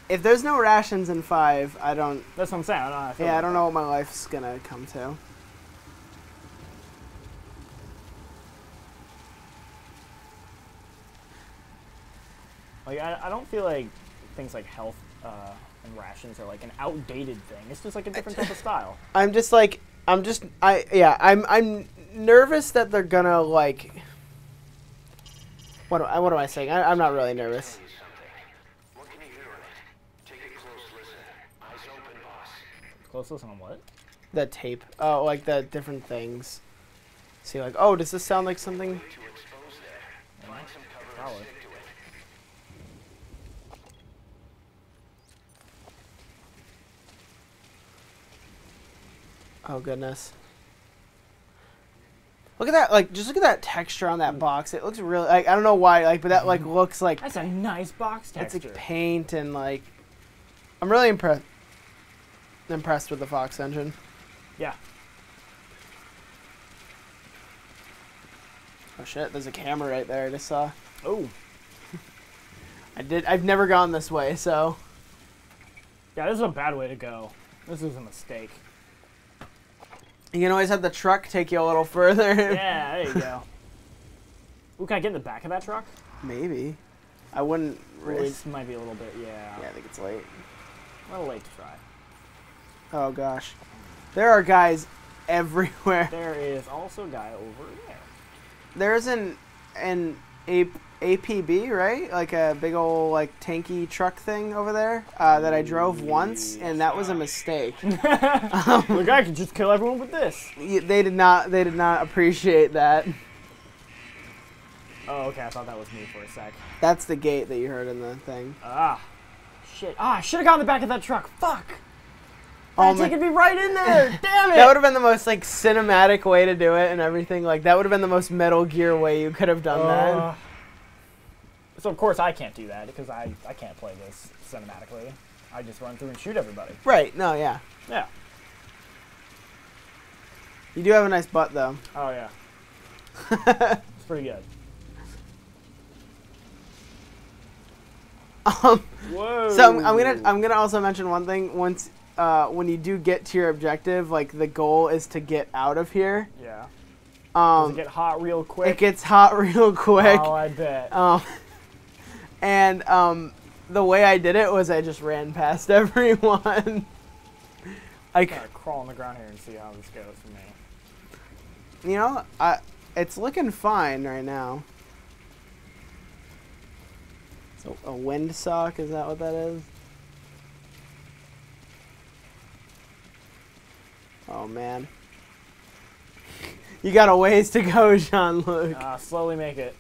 If there's no rations in five, I don't. That's what I'm saying. I don't know how I feel. Yeah, I don't know what my life's gonna come to. Like, I, I don't feel like things like health uh, and rations are like an outdated thing. It's just like a different type of style. I'm just like, I'm just, I yeah, I'm I'm nervous that they're gonna like. What do I, what am I saying? I, I'm not really nervous. Tell you something. What can you hear on it? Take a close listen. Eyes open, boss. Close listen on what? The tape, oh, like the different things. See, like, oh, does this sound like something? To expose there. Find some cover and Probably. stick to it. Oh goodness. Look at that! Like, just look at that texture on that mm. box. It looks really like I don't know why, like, but that like mm-hmm. looks like That's a nice box texture. it's like paint and like. I'm really impressed. Impressed with the Fox engine. yeah. Oh shit! There's a camera right there. I just saw. Oh, I did. I've never gone this way, so. yeah. This is a bad way to go. This is a mistake. You can always have the truck take you a little further. Yeah, there you go. Ooh, can I get in the back of that truck? Maybe. I wouldn't Ooh, really. This might be a little bit. Yeah. Yeah, I think it's late. A little late to try. Oh gosh, there are guys everywhere. There is also a guy over there. There's an an A, APC right, like a big old like tanky truck thing over there uh, that I drove once, and that was a mistake. the guy could just kill everyone with this. Y- they did not they did not appreciate that. Oh, okay. I thought that was me for a sec. That's the gate that you heard in the thing. Ah, shit. Ah, I should have got in the back of that truck. Fuck. Oh my- taking me right in there. Damn it. That would have been the most like cinematic way to do it and everything. Like that would have been the most Metal Gear way you could have done Uh, that. So of course I can't do that because I I can't play this cinematically. I just run through and shoot everybody. Right? No, yeah. Yeah. You do have a nice butt though. Oh yeah. it's pretty good. Um, Whoa. so I'm, I'm gonna I'm gonna also mention one thing. Once uh, when you do get to your objective, like the goal is to get out of here. Yeah. Does Um, it get hot real quick? it gets hot real quick. Oh, I bet. Um, and um, the way I did it was I just ran past everyone. I, gotta crawl on the ground here and see how this goes for me. you know, I, it's looking fine right now. So a wind sock is that what that is? Oh man, you got a ways to go, Jean Luc. Uh, slowly make it.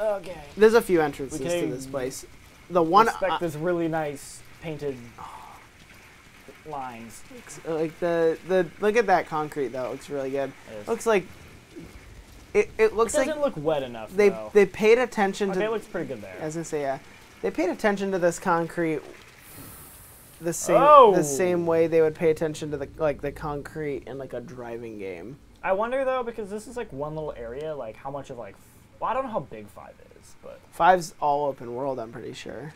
Okay. There's a few entrances to this place. The one, Expect uh, this really nice painted lines. like the the look at that concrete though. It looks really good. Yes. Looks like it. It It looks doesn't like look wet enough. they though. they paid attention okay, to. it looks pretty good there. As I was gonna say yeah, they paid attention to this concrete. The same Oh! the same way they would pay attention to the like the concrete in like a driving game. I wonder though because this is like one little area. Like how much of like, well, I don't know how big five is, but Five's all open world. I'm pretty sure.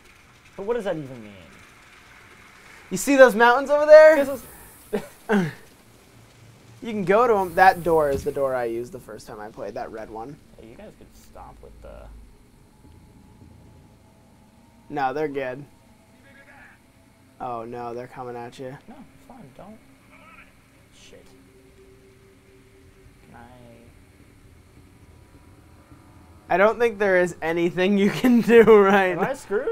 but what does that even mean? You see those mountains over there? You can go to them. That door is the door I used the first time I played. That red one. Hey, you guys could stop with the. No, they're good. Oh no, they're coming at you. No, it's fine. Don't. Shit. Can I? I don't think there is anything you can do right Am now. I screwed?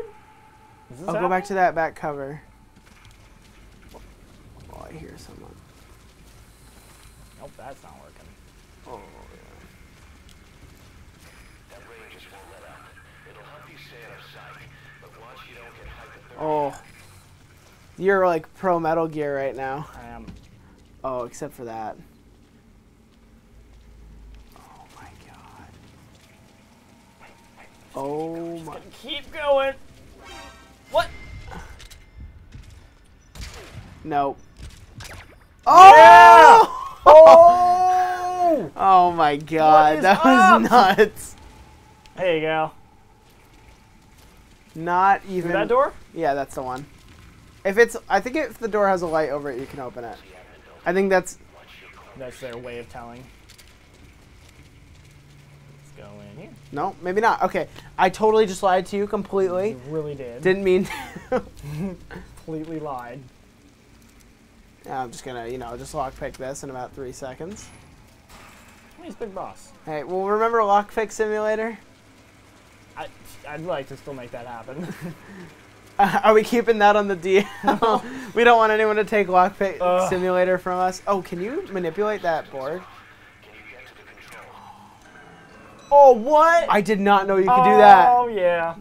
Is this I'll go back to that back cover. Oh, I hear someone. Nope, that's not working. Oh, That range just won't let up. It'll help you stay out of sight, but watch you don't get hypothermia. oh. You're like pro Metal Gear right now. I am. Oh, except for that. Oh my god. Oh my. Keep going. What? No. Oh! Oh! Oh my god, that up? was nuts. There you go. Not Through even. that door? Yeah, that's the one. If it's, I think if the door has a light over it, you can open it. I think that's. That's their way of telling. Let's go in here. No, maybe not. Okay, I totally just lied to you completely. You really did. Didn't mean. completely lied. Yeah, I'm just gonna, you know, just lockpick this in about three seconds. He's big boss. Hey, well, remember Lockpick Simulator? I, I'd like to still make that happen. Uh, are we keeping that on the DL? we don't want anyone to take Lockpick. Simulator from us. Oh, can you manipulate that board? Oh, what? I did not know you could do that. Oh, yeah.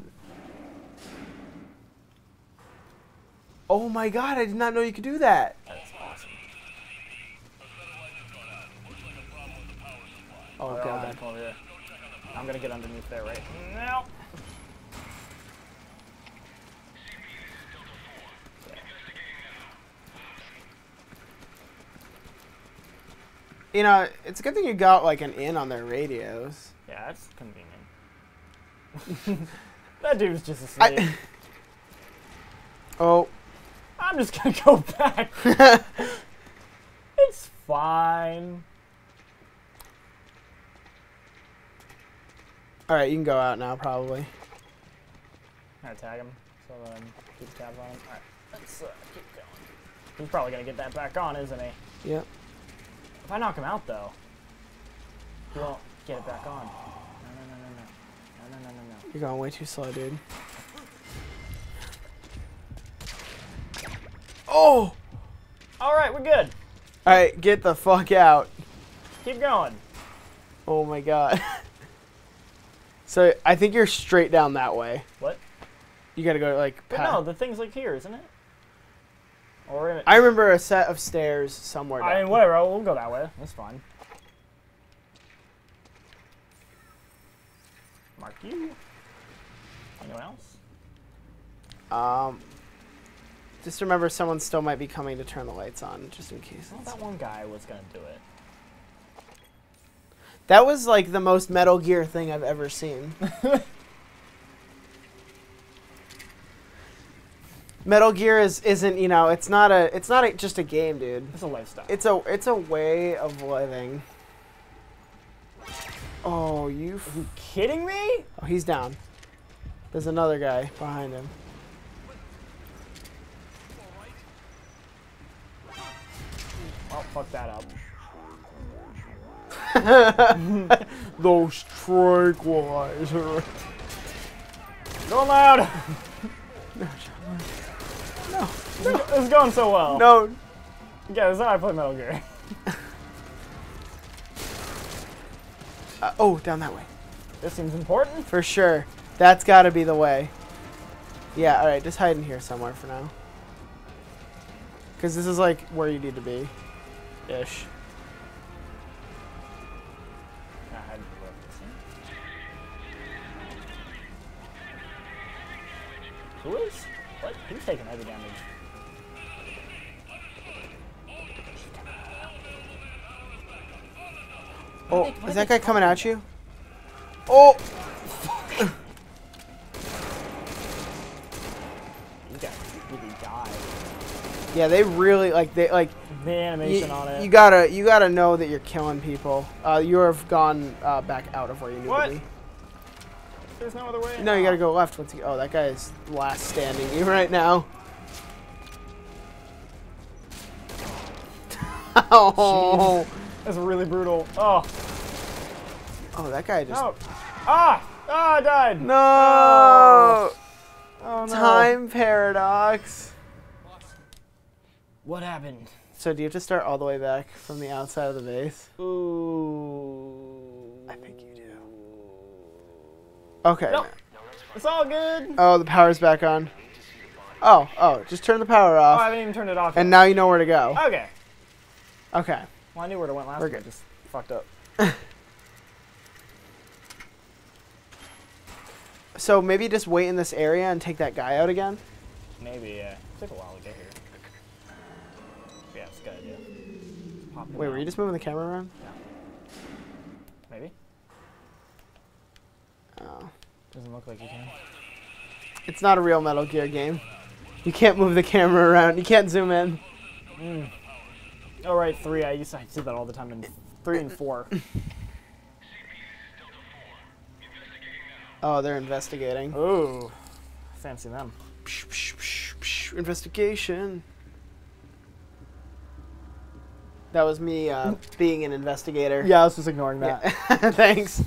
Oh my god, I did not know you could do that. That's awesome. Oh They're god. gonna over. I'm gonna get underneath there right now. You know, it's a good thing you got like an in on their radios. Yeah, that's convenient. that dude's just asleep. I- Oh, I'm just gonna go back. it's fine. all right, you can go out now, probably. Gonna tag him so then keep tabs on him. Alright. Let's uh, keep going. He's probably gonna get that back on, isn't he? Yep. If I knock him out, though, he won't Get it back on. No, no, no, no, no. No, no, no, no, no. You're going way too slow, dude. Oh! Alright, we're good. Alright, get the fuck out. Keep going. Oh my god. so, I think you're straight down that way. What? You gotta go, like, past. No, the thing's, like, here, isn't it? Or I remember a set of stairs somewhere. I mean, whatever. We'll go that way. That's fine. Mark you. Anyone else? Um, just remember, someone still might be coming to turn the lights on, just in case. Well, that one guy was gonna do it. That was like the most Metal Gear thing I've ever seen. Metal Gear is isn't you know it's not a it's not a, just a game, dude. It's a lifestyle. It's a it's a way of living. Oh, you! F- you kidding me? oh, he's down. There's another guy behind him. Oh, fuck that up. Those tranquilizer. Going loud. no. This is going so well. No, Yeah, this is how I play Metal Gear. uh, oh, down that way. This seems important. For sure. That's got to be the way. Yeah, alright, just hide in here somewhere for now. Because this is like where you need to be. Ish. I didn't work this in. Who is? What? Who's taking heavy damage? Oh, is that guy coming at you? Oh! You guys really died. Yeah, they really, like, they, like, The you, animation on it. you gotta, you gotta know that you're killing people. Uh, you have gone uh, back out of where you need What? to be. There's no other way. No, you gotta go left. Once you, oh, that guy is last standing you right now. oh, That's really brutal. Oh, oh, that guy just no. Ah! Ah, I died. no. Oh, no. Time paradox. What happened? So do you have to start all the way back from the outside of the base? Ooh. I think you do. Okay. Nope. It's all good. Oh, the power's back on. Oh, oh, just turn the power off. Oh, I off, haven't even turned it off. and yet. now you know where to go. Okay. Okay. Well, I knew where it went last We're time. Good. just fucked up. So maybe just wait in this area and take that guy out again. Maybe, yeah. It took a while to get here. Yeah, it's a good idea. Wait, were you just moving the camera around? Maybe. Oh. Doesn't look like you can. It's not a real Metal Gear game. You can't move the camera around. You can't zoom in. Mm. Oh, right, three. I used to do that all the time in three and four. Oh, they're investigating. Ooh. Fancy them. Psh, psh, psh, psh, Investigation. That was me uh, being an investigator. Yeah, I was just ignoring that. Yeah. Thanks.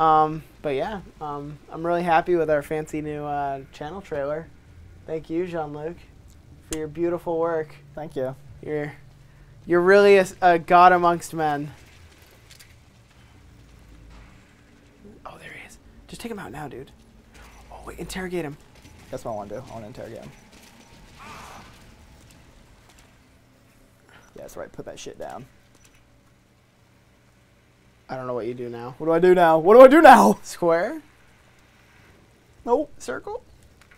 um, but yeah, um, I'm really happy with our fancy new uh, channel trailer. Thank you, Jean-Luc, for your beautiful work. Thank you. You're, you're really a, a god amongst men. Oh, there he is. Just take him out now, dude. Oh, wait, interrogate him. That's what I want to do. I want to interrogate him. Yeah, that's right. Put that shit down. I don't know what you do now. What do I do now? What do I do now? Square? Nope. Circle?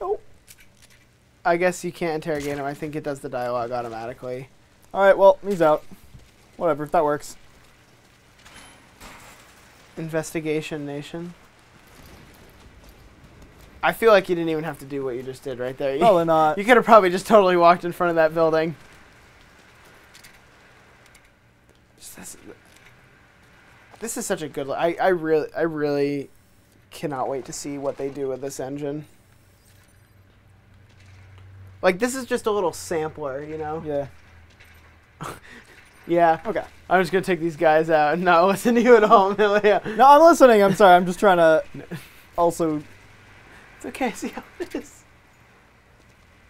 Nope. I guess you can't interrogate him. I think it does the dialogue automatically. All right. Well, he's out. Whatever. If that works. Investigation Nation. I feel like you didn't even have to do what you just did right there. You, Probably not. you could have probably just totally walked in front of that building. This, this is such a good. I I really I really cannot wait to see what they do with this engine. Like this is just a little sampler, you know. Yeah. Yeah. Okay. I'm just gonna take these guys out and not listen to you at all, Emilio. No, I'm listening. I'm sorry. I'm just trying to also. It's okay. See how it is.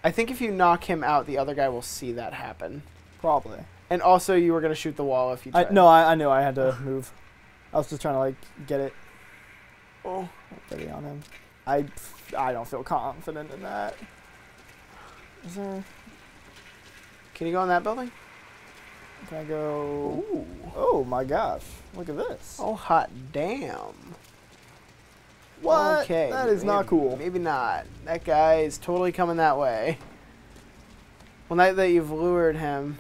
I think if you knock him out, the other guy will see that happen. Probably. And also, you were gonna shoot the wall if you. I, no, I, I knew I had to move. I was just trying to like get it Oh. ready on him. I I don't feel confident in that. Is there? Can you go in that building? Can I go? Ooh. Oh my gosh! Look at this. Oh hot damn. What? Okay. That is not cool. Maybe not. That guy is totally coming that way. Well, now that you've lured him,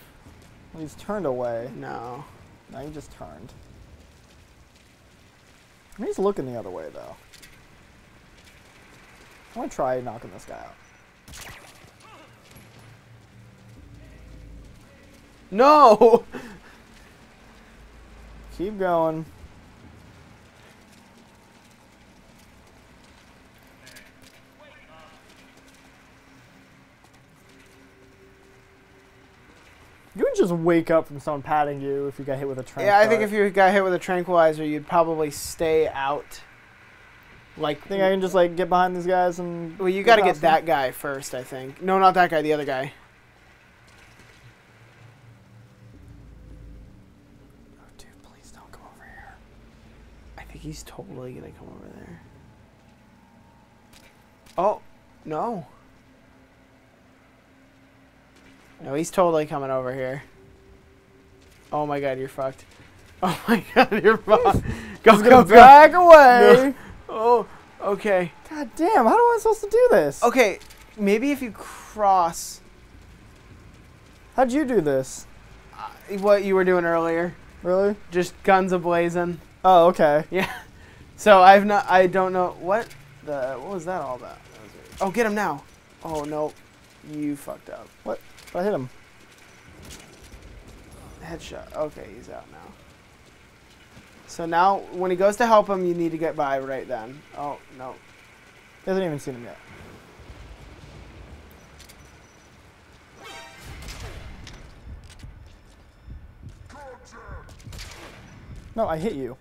He's turned away. no. No, he just turned. He's looking the other way though. I want to try knocking this guy out. No. Keep going. You would just wake up from someone patting you if you got hit with a tranquilizer. Yeah, I think if you got hit with a tranquilizer, you'd probably stay out. Like, I think I can just like get behind these guys and. well, you got to get them? that guy first. I think. No, not that guy. The other guy. Oh, dude, please don't come over here. I think he's totally gonna come over there. Oh, no. No, he's totally coming over here. Oh my god, you're fucked. Oh my god, you're fucked. Go, He's go, go. back away. Oh, okay. God damn! How am I supposed to do this? Okay, maybe if you cross How'd you do this? Uh, what you were doing earlier, Really? just guns ablazing. Oh, okay. Yeah. So I've not. I don't know what the. What was that all about? That. Oh, get him now. Oh no, you fucked up. What? I hit him. Headshot. Okay, he's out now. So now, when he goes to help him, you need to get by right then. Oh no. He hasn't even seen him yet. No, I hit you.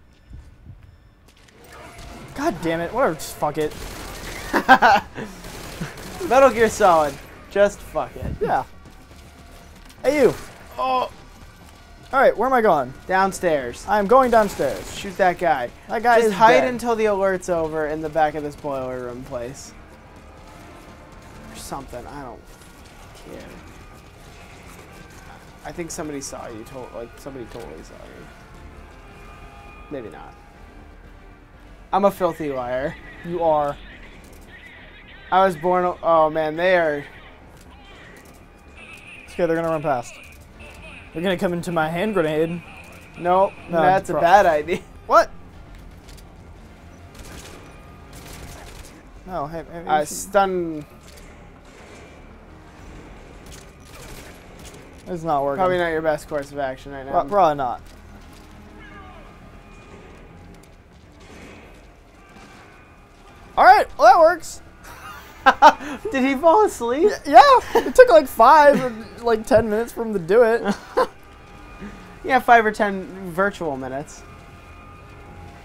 God damn it. Whatever, just fuck it. Metal Gear Solid. Just fuck it. Yeah. Hey, you. Oh, Alright, where am I going? downstairs. I am going downstairs. Shoot that guy. That guy Just is hide dead. until the alert's over in the back of this boiler room place. Or something. I don't care. I think somebody saw you. To- like somebody totally saw you. Maybe not. I'm a filthy liar. You are. I was born. Oh man, they are. It's okay, they're gonna run past. They're gonna come into my hand grenade. Nope, No, that's a bad idea. What? No, hey, hey, I stun. it's not working. Probably not your best course of action right now. Pro- probably not. All right, well that works. Did he fall asleep? Yeah, it took like five or like ten minutes for him to do it. Yeah, five or ten virtual minutes.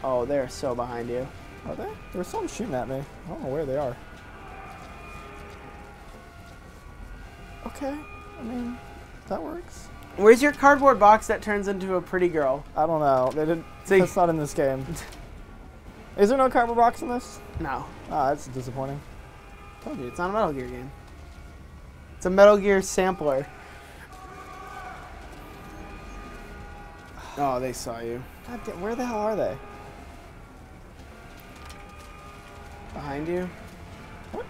Oh, they're so behind you. Are they? There's someone shooting at me. I don't know where they are. Okay, I mean that works. Where's your cardboard box that turns into a pretty girl? I don't know. They did. See- That's not in this game. Is there no cardboard box in this? No. Ah, that's disappointing. Told you, it's not a Metal Gear game. It's a Metal Gear sampler. Oh, they saw you. God damn, where the hell are they? Behind you? What?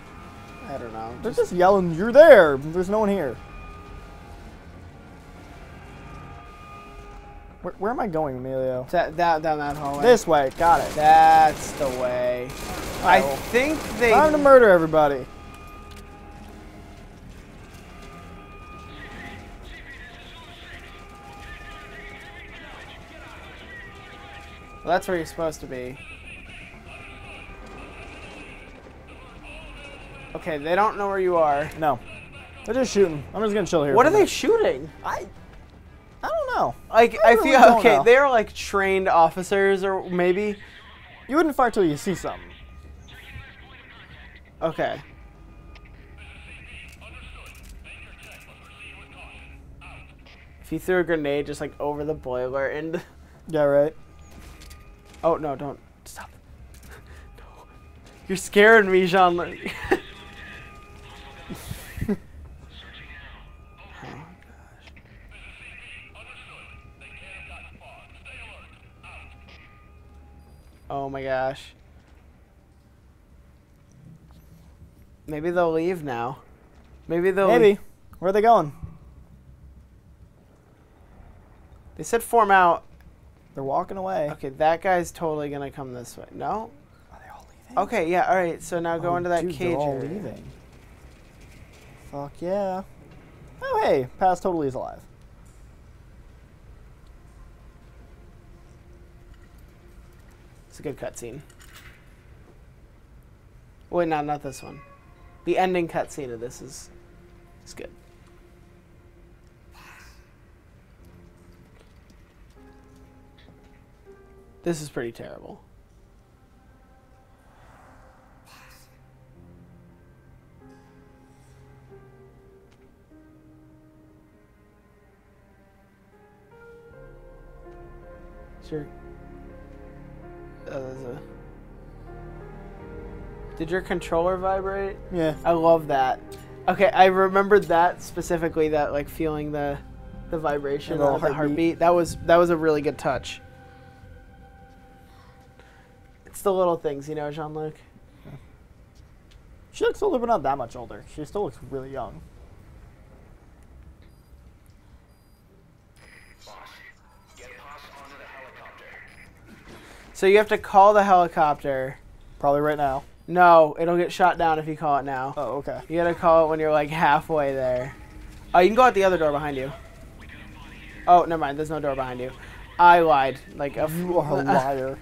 I don't know. They're Just- just yelling, "You're there!" There's no one here. Where, where am I going, Emilio? that, that down that hallway. This way. Got it. That's the way. I Oh. think they. Time to murder everybody. Well, that's where you're supposed to be. Okay, they don't know where you are. No. They're just shooting. I'm just gonna chill here. What are they minute. shooting? I. I don't know. Like I I, really feel okay. know. They're like trained officers, or maybe. You wouldn't fire till you see something. Okay. If you threw a grenade just like over the boiler and Yeah, right. oh no, don't stop. no. You're scaring me, Jean. oh my gosh. Maybe they'll leave now. Maybe they'll Maybe. Where are they going? They said form out. They're walking away. Okay, that guy's totally gonna come this way. No? Are they all leaving? Okay, yeah, alright, so now go Oh, into that dude, cage. They're all area. leaving. Fuck yeah. Oh hey, Paz totally is alive. It's a good cutscene. Wait, no, not this one. The ending cutscene of this is is good. This is pretty terrible. Sure. Uh, there's a... Did your controller vibrate? Yeah. I love that. Okay, I remembered that specifically. That like feeling the the vibration the heartbeat. heartbeat. That was that was a really good touch. It's the little things, you know, Jean Luc. She looks older, but not that much older. She still looks really young. So you have to call the helicopter. Probably right now. No, it'll get shot down if you call it now. Oh, okay. You gotta call it when you're like halfway there. Oh, you can go out the other door behind you. Oh, never mind. There's no door behind you. I lied. Like a You are a liar.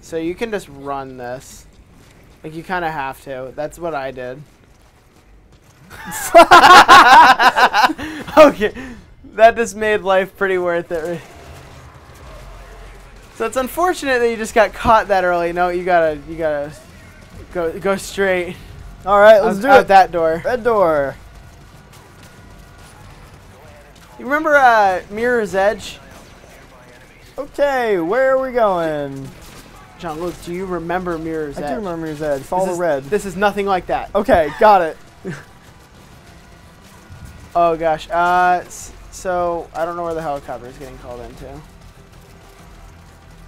So you can just run this. Like you kind of have to. That's what I did. okay, that just made life pretty worth it. So it's unfortunate that you just got caught that early. No, you gotta, you gotta go go straight. All right, let's out, do out it. that door. Red door. You remember uh, Mirror's Edge? Okay, where are we going? Jean-Luc, do you remember Mirror's I Edge? I do remember Mirror's Edge. This Follow is, red. This is nothing like that. Okay, got it. Oh gosh. Uh, so I don't know where the helicopter is getting called into.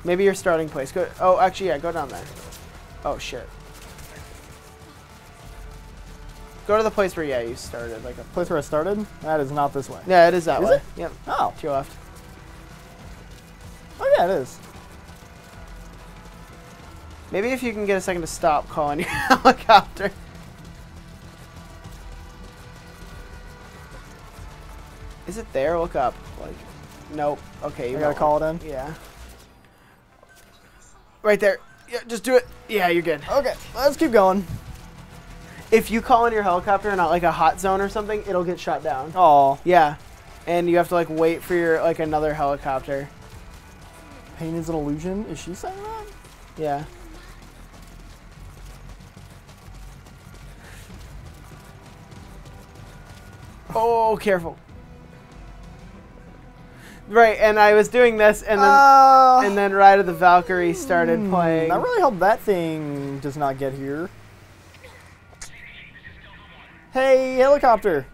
Maybe your starting place. Go. Oh, actually, yeah. Go down there. Oh shit. Go to the place where yeah you started. Like a. Place where I started? That is not this way. Yeah, it is that Is way. it? Yep. Oh. To your left. Oh yeah, it is. Maybe if you can get a second to stop calling your helicopter. Is it there? Look up. Like, nope. Okay, you gotta call it in. Yeah. Right there. Yeah, just do it. Yeah, you're good. Okay, let's keep going. If you call in your helicopter and not like a hot zone or something, it'll get shut down. Oh, Yeah. And you have to like wait for your like another helicopter. pain is an illusion. Is she saying that? Yeah. Oh, careful. Right, and I was doing this, and then Uh, and then Ride of the Valkyrie started hmm, playing. I really hope that thing does not get here. Hey, helicopter.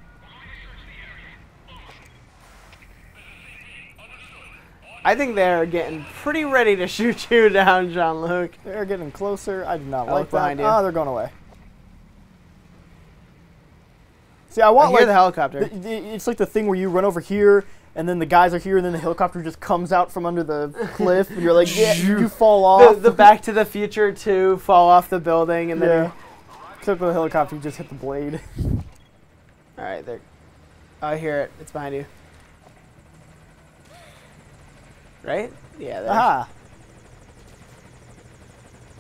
I think they're getting pretty ready to shoot you down, Jean Luc. They're getting closer. I do not I like that. Oh, they're going away. See, I I want hear like the helicopter. the- the- it's like the thing where you run over here, and then the guys are here, and then the helicopter just comes out from under the cliff, and you're like, yeah, you fall off. the Back to the Future 2 fall off the building, and then. yeah. Except for the helicopter, you just hit the blade. All right, there. Oh, I hear it. It's behind you. Right? Yeah. There. Aha.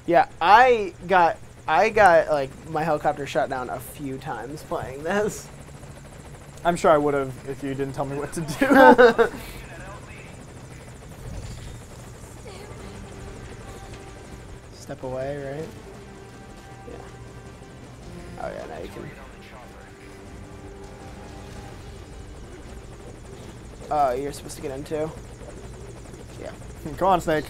Yeah, I got I got like my helicopter shot down a few times playing this. I'm sure I would have if you didn't tell me what to do. Step away, right? Yeah. Oh yeah, now you can. Oh, you're supposed to get in too. Yeah. Come on, Snake.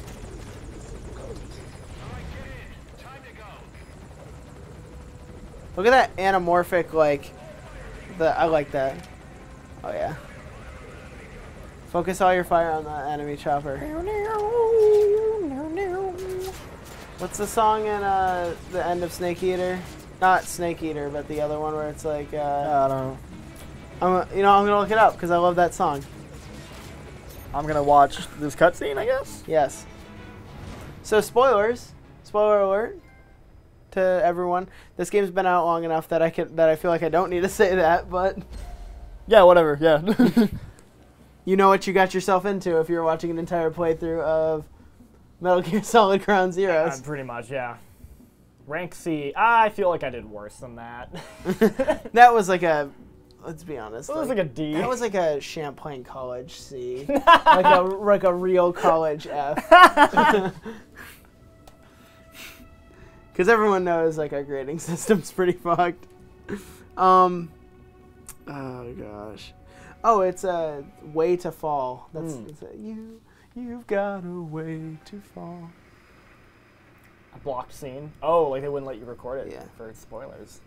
Look at that anamorphic like. The I like that. Oh yeah. Focus all your fire on the enemy chopper. What's the song in uh, the end of Snake Eater? Not Snake Eater, but the other one where it's like. Uh, I don't know. I'm, you know, I'm gonna look it up because I love that song. I'm gonna watch this cutscene, I guess. Yes. So spoilers, spoiler alert to everyone. This game's been out long enough that I can that I feel like I don't need to say that, but Yeah, whatever. Yeah. you know what you got yourself into if you're watching an entire playthrough of Metal Gear Solid Ground Zeroes. pretty much, yeah. Rank C. Ah, I feel like I did worse than that. that was like a let's be honest. It was like a D. That was like a Champlain College C, like a like a real college F. Because everyone knows like our grading system's pretty fucked. Um. Oh gosh. Oh, it's a way to fall. That's Hmm. it's a, you. You've got a way to fall. A blocked scene. Oh, like they wouldn't let you record it Yeah. for spoilers.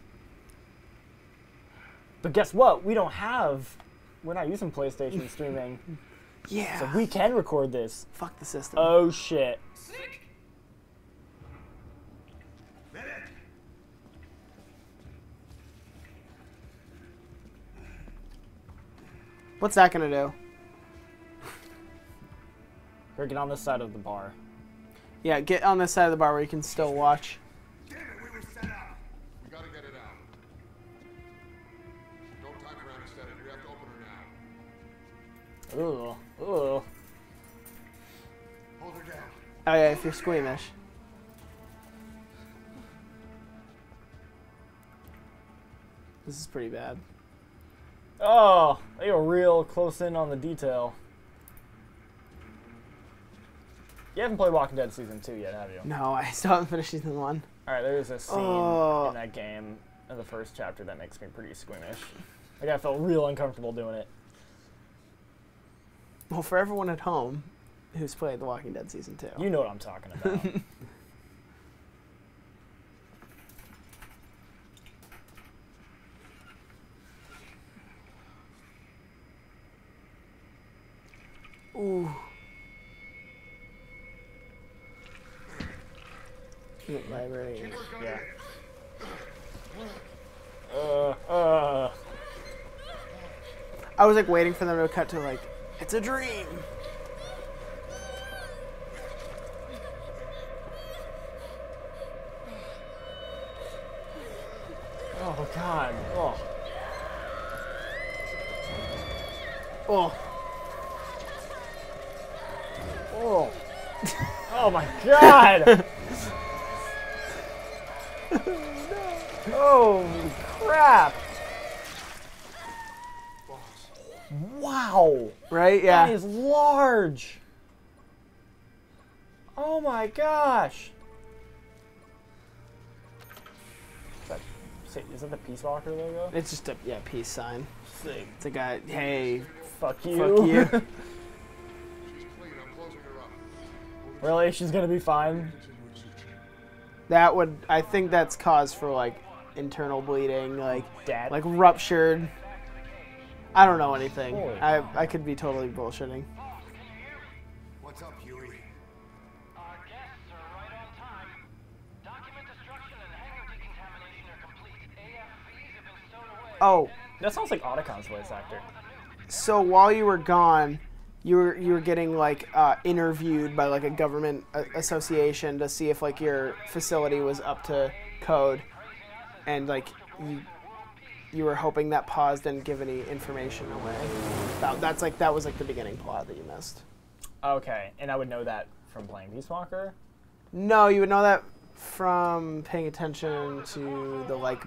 But guess what? We don't have. We're not using PlayStation streaming, Yeah. so we can record this. Fuck the system. Oh shit! What's that gonna do? Here, get on this side of the bar. Yeah, get on this side of the bar where you can still watch. Damn it, we were set up. We gotta get it out. No time around to set. We have to open her now. Ooh, ooh. Hold her down. Oh yeah, if you're squeamish. This is pretty bad. Oh, they were real close in on the detail. You haven't played Walking Dead season two yet, have you? No, I still haven't finished season one. All right, there's a scene Oh. in that game in the first chapter that makes me pretty squeamish. Like I felt real uncomfortable doing it. Well, for everyone at home who's played The Walking Dead season two, You know what I'm talking about. ooh. Vibrating. yeah. Uh, uh. I was like waiting for them to cut to like, it's a dream. Oh God. Oh. Oh, Oh. Oh my God. oh crap. Wow. right? Yeah. That is large. Oh my gosh. Is that, is that the Peace Walker logo? It's just a yeah peace sign. Sick. It's a guy. Hey, Fuck you. fuck you. really? She's gonna be fine? that would. I think that's cause for like internal bleeding, like Dad. like ruptured. I don't know anything. Holy I I could be totally bullshitting. What's up, Huey? Our guests are right on time. Document destruction and hangar decontamination are complete. AFVs have been stowed away. Oh, that sounds like Otacon's voice actor. so while you were gone, you were you were getting like uh, interviewed by like a government association to see if like your facility was up to code, and like you you were hoping that pause didn't give any information away. That, that's like that was like the beginning plot that you missed. Okay, and I would know that from playing Peace Walker. No, you would know that from paying attention to the like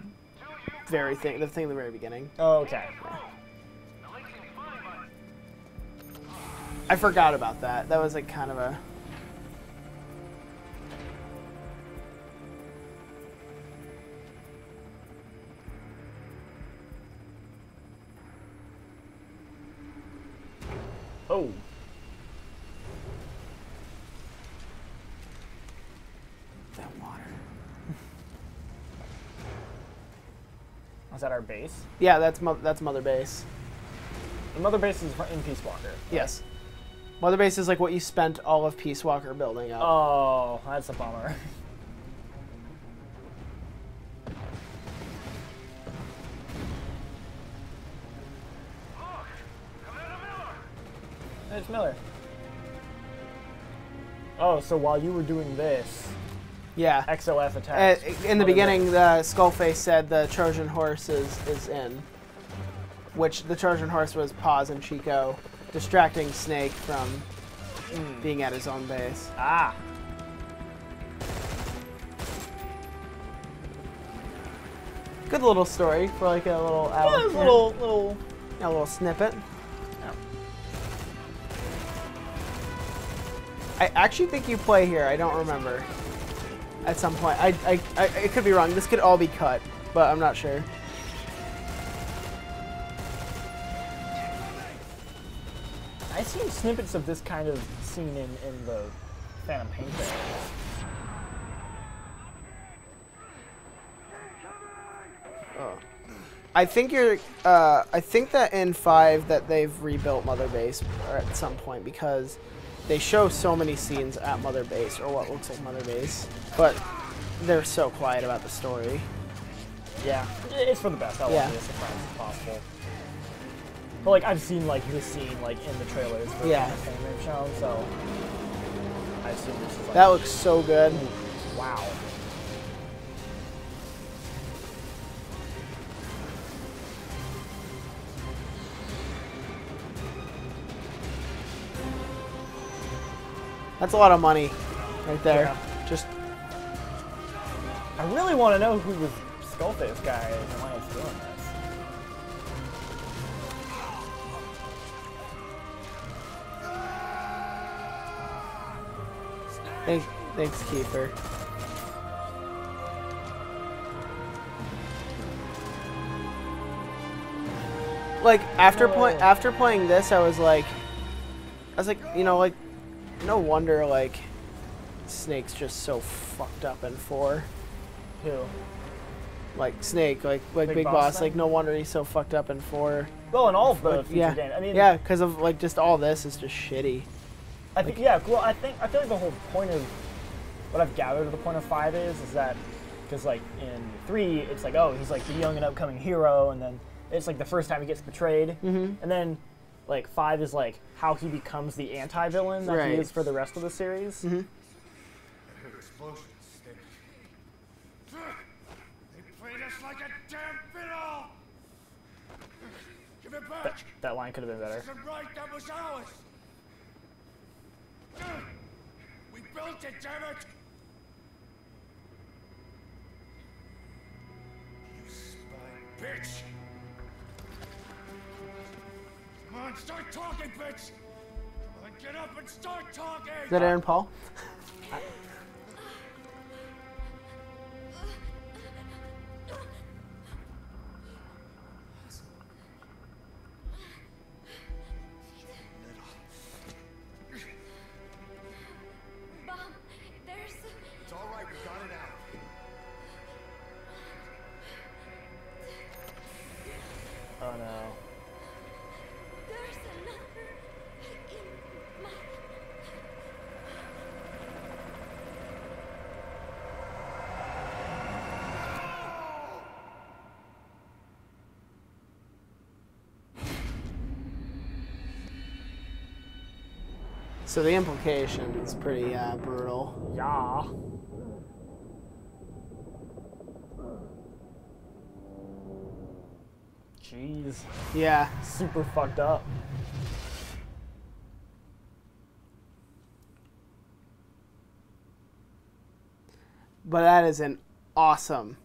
very thing, the thing in the very beginning. Oh, okay. I forgot about that. That was like kind of a. Oh. That water. Was that our base? Yeah, that's mo- that's Mother Base. The mother base is in Peace Walker. Yes. Mother Base is like what you spent all of Peace Walker building up. Oh, that's a bummer. It's Miller. Oh, so while you were doing this, yeah. XOF Uh, attacked. in the beginning, the Skullface said the Trojan horse is, is in, which the Trojan horse was Paz and Chico distracting Snake from being at his own base. Ah. Good little story for like a little hour. Yeah, little, little. a little snippet. I actually think you play here. I don't remember. At some point, I, I, I it could be wrong. This could all be cut, but I'm not sure. Snippets of this kind of scene in, in the Phantom Pain trailer. I think you're. Uh, I think that in five that they've rebuilt Mother Base at some point because they show so many scenes at Mother Base or what looks like Mother Base, but they're so quiet about the story. Yeah, it's for the best. I want Yeah. to be as surprised as possible. But like I've seen like this scene like in the trailers for Yeah. the thing they've shown, so I assume this is like That looks so good. wow. That's a lot of money, right there. Yeah. Just I really want to know who this Skullface guy is and why he's doing this. Thanks, thanks, Kiefer. Like after play, No. after playing this, I was like, I was like, you know, like, no wonder like Snake's just so fucked up in four. Who? Like Snake, like like Big Big, Boss Boss, like no wonder he's so fucked up in four. Well, in all of the yeah, games. I mean, yeah, because of like just all this is just shitty. I think yeah. Well, I think I feel like the whole point of what I've gathered of the point of five is is that because like in three it's like oh he's like the young and upcoming hero and then it's like the first time he gets betrayed Mm-hmm. and then like five is like how he becomes the anti-villain that he is for the rest of the series. I heard explosions. They, they played us like a damn fiddle! That, that line could have been better. It's a right that was ours! We built it, damn it! You spy bitch! Come on, start talking, bitch! Come on, get up and start talking! Is that Aaron Paul? So the implication is pretty uh, brutal. Yeah. Jeez. Yeah. Super fucked up. but that is an awesome,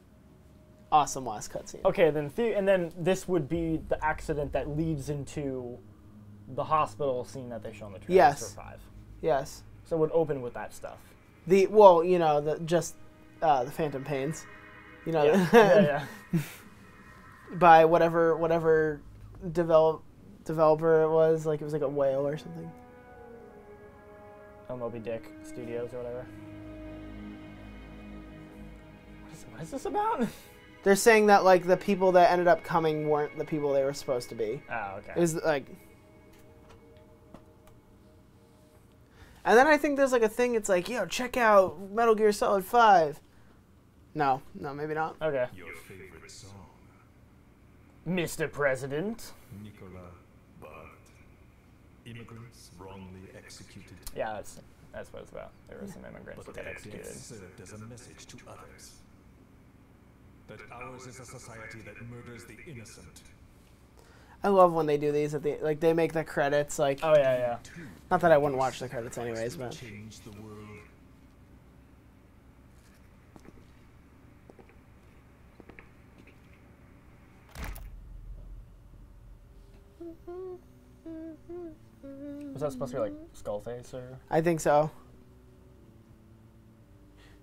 awesome last cutscene. Okay, then the- and then this would be the accident that leads into the hospital scene that they show in the trailer Yes. for five. Yes. So it would open with that stuff. The well, you know, the just uh, the Phantom Pains. You know, Yeah, yeah, yeah. by whatever whatever develop developer it was, like it was like a whale or something. Oh, Moby Dick Studios or whatever. What is, what is this about? They're saying that like the people that ended up coming weren't the people they were supposed to be. Oh, okay. It was like And then I think there's like a thing it's like, yo, check out Metal Gear Solid 5. No, no, maybe not. okay. Your favorite song, Mr. President. Nicola Bart. Immigrants wrongly executed, Yeah, that's that's what it's about. There were some immigrants but that got executed. deaths served as a message to others. That ours is a society that murders the innocent. I love when they do these at the like they make the credits like Oh yeah, yeah. not that I wouldn't watch the credits anyways, but Change the world. Was that supposed to be like Skullface or? I think so.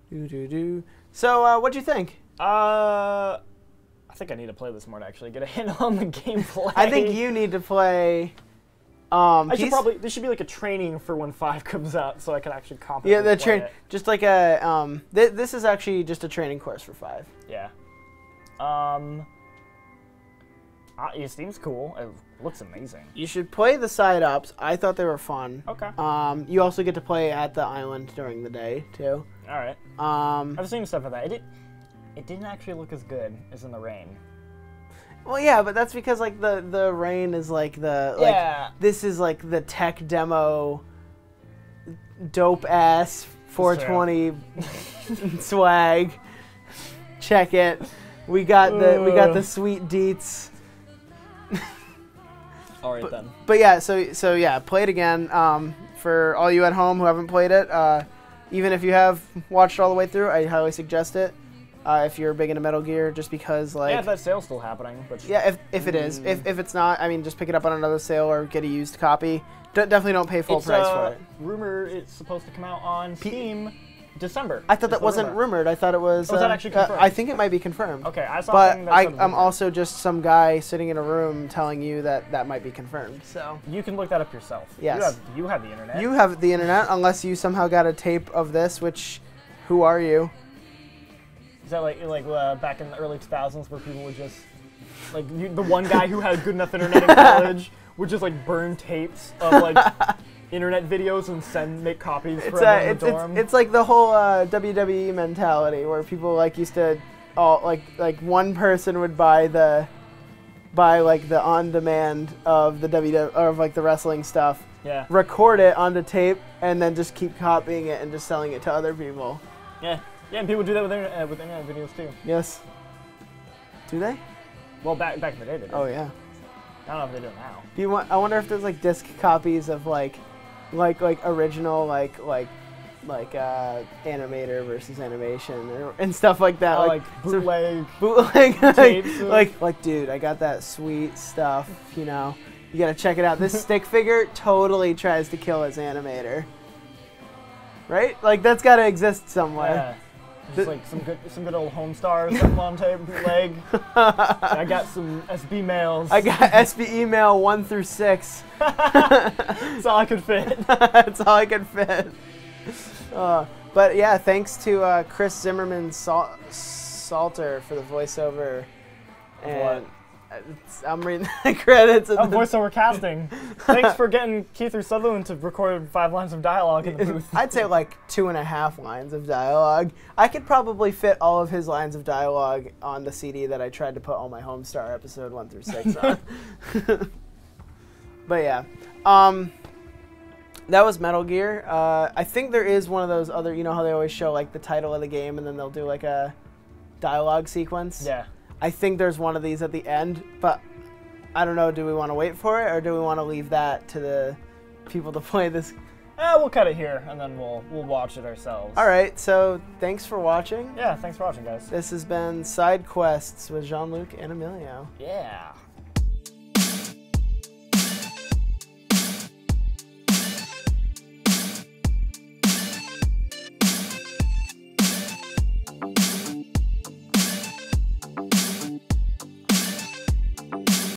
Do do do. So, uh, what'd you think? Uh, I think I need to play this more to actually get a handle on the gameplay. I think you need to play. Um, I should probably. This should be like a training for when five comes out, so I can actually competently Yeah, the train. Just like a um. Th- this is actually just a training course for five. Yeah. Um. Uh, it seems cool. It looks amazing. You should play the side ups. I thought they were fun. Okay. Um, you also get to play at the island during the day too. All right. Um, I've seen stuff of that. It. It didn't actually look as good as in the rain. well, yeah, but that's because like the the rain is like the like yeah. this is like the tech demo, dope ass 420 swag. Check it. We got the we got the sweet deets. All right then. But yeah, so so yeah, play it again. Um, for all you at home who haven't played it, uh, even if you have watched all the way through, I highly suggest it. Uh, if you're big into Metal Gear, just because like yeah, if that sale's still happening, but Yeah, if, if it is. Mm. If, if it's not, I mean, just pick it up on another sale or get a used copy. D- definitely don't pay full it's, price uh, for it. Rumor it's supposed to come out on Steam December. I thought that wasn't rumor. rumored. I thought it was. Oh, is that uh, actually uh, confirmed? I think it might be confirmed. Okay, I saw But I, I'm also just some guy sitting in a room telling you that that might be confirmed. So You can look that up yourself. Yes. You have, you have the internet. you have the internet, unless you somehow got a tape of this. Which, who are you? Is that like like uh, back in the early 2000s where people would just like you, the one guy who had good enough internet in college would just like burn tapes of like internet videos and send make copies It's for uh, it's, the it's dorm. it's like the whole uh, WWE mentality where people like used to all like like one person would buy the buy like the on demand of the WWE or of like the wrestling stuff, yeah, record it onto tape, and then just keep copying it and just selling it to other people. yeah, yeah. And people do that with internet, uh, with internet videos too. Yes. Do they? Well, back back in the day, they did. Oh yeah. I don't know if they do it now. Do you want? I wonder if there's like disc copies of like, like like original like like like uh animator versus animation or, and stuff like that. Oh, like, like bootleg. bootleg like, like like dude i got that sweet stuff you know you gotta check it out this stick figure totally tries to kill his animator right like that's gotta exist somewhere Yeah. Just like some good some good old something on tape bootleg. I got some SB mails. i got sb email one through six That's all I could fit. that's all i could fit uh, but yeah thanks to uh, chris zimmerman Sal- salter for the voiceover and it's- i'm reading the credits Oh, of the voiceover casting. Thanks for getting Kiefer Sutherland to record five lines of dialogue in the booth. I'd say like two and a half lines of dialogue. I could probably fit all of his lines of dialogue on the CD that I tried to put all my Homestar episode one through six on. but yeah, um, that was Metal Gear. Uh, I think there is one of those other. You know how they always show like the title of the game and then they'll do like a dialogue sequence. Yeah. I think there's one of these at the end, but I don't know. Do we want to wait for it or do we want to leave that to the people to play this eh, we'll cut it here and then we'll we'll watch it ourselves. All right, so thanks for watching. Yeah, thanks for watching, guys. This has been Side Quests with Jean Luc and Emilio. Yeah.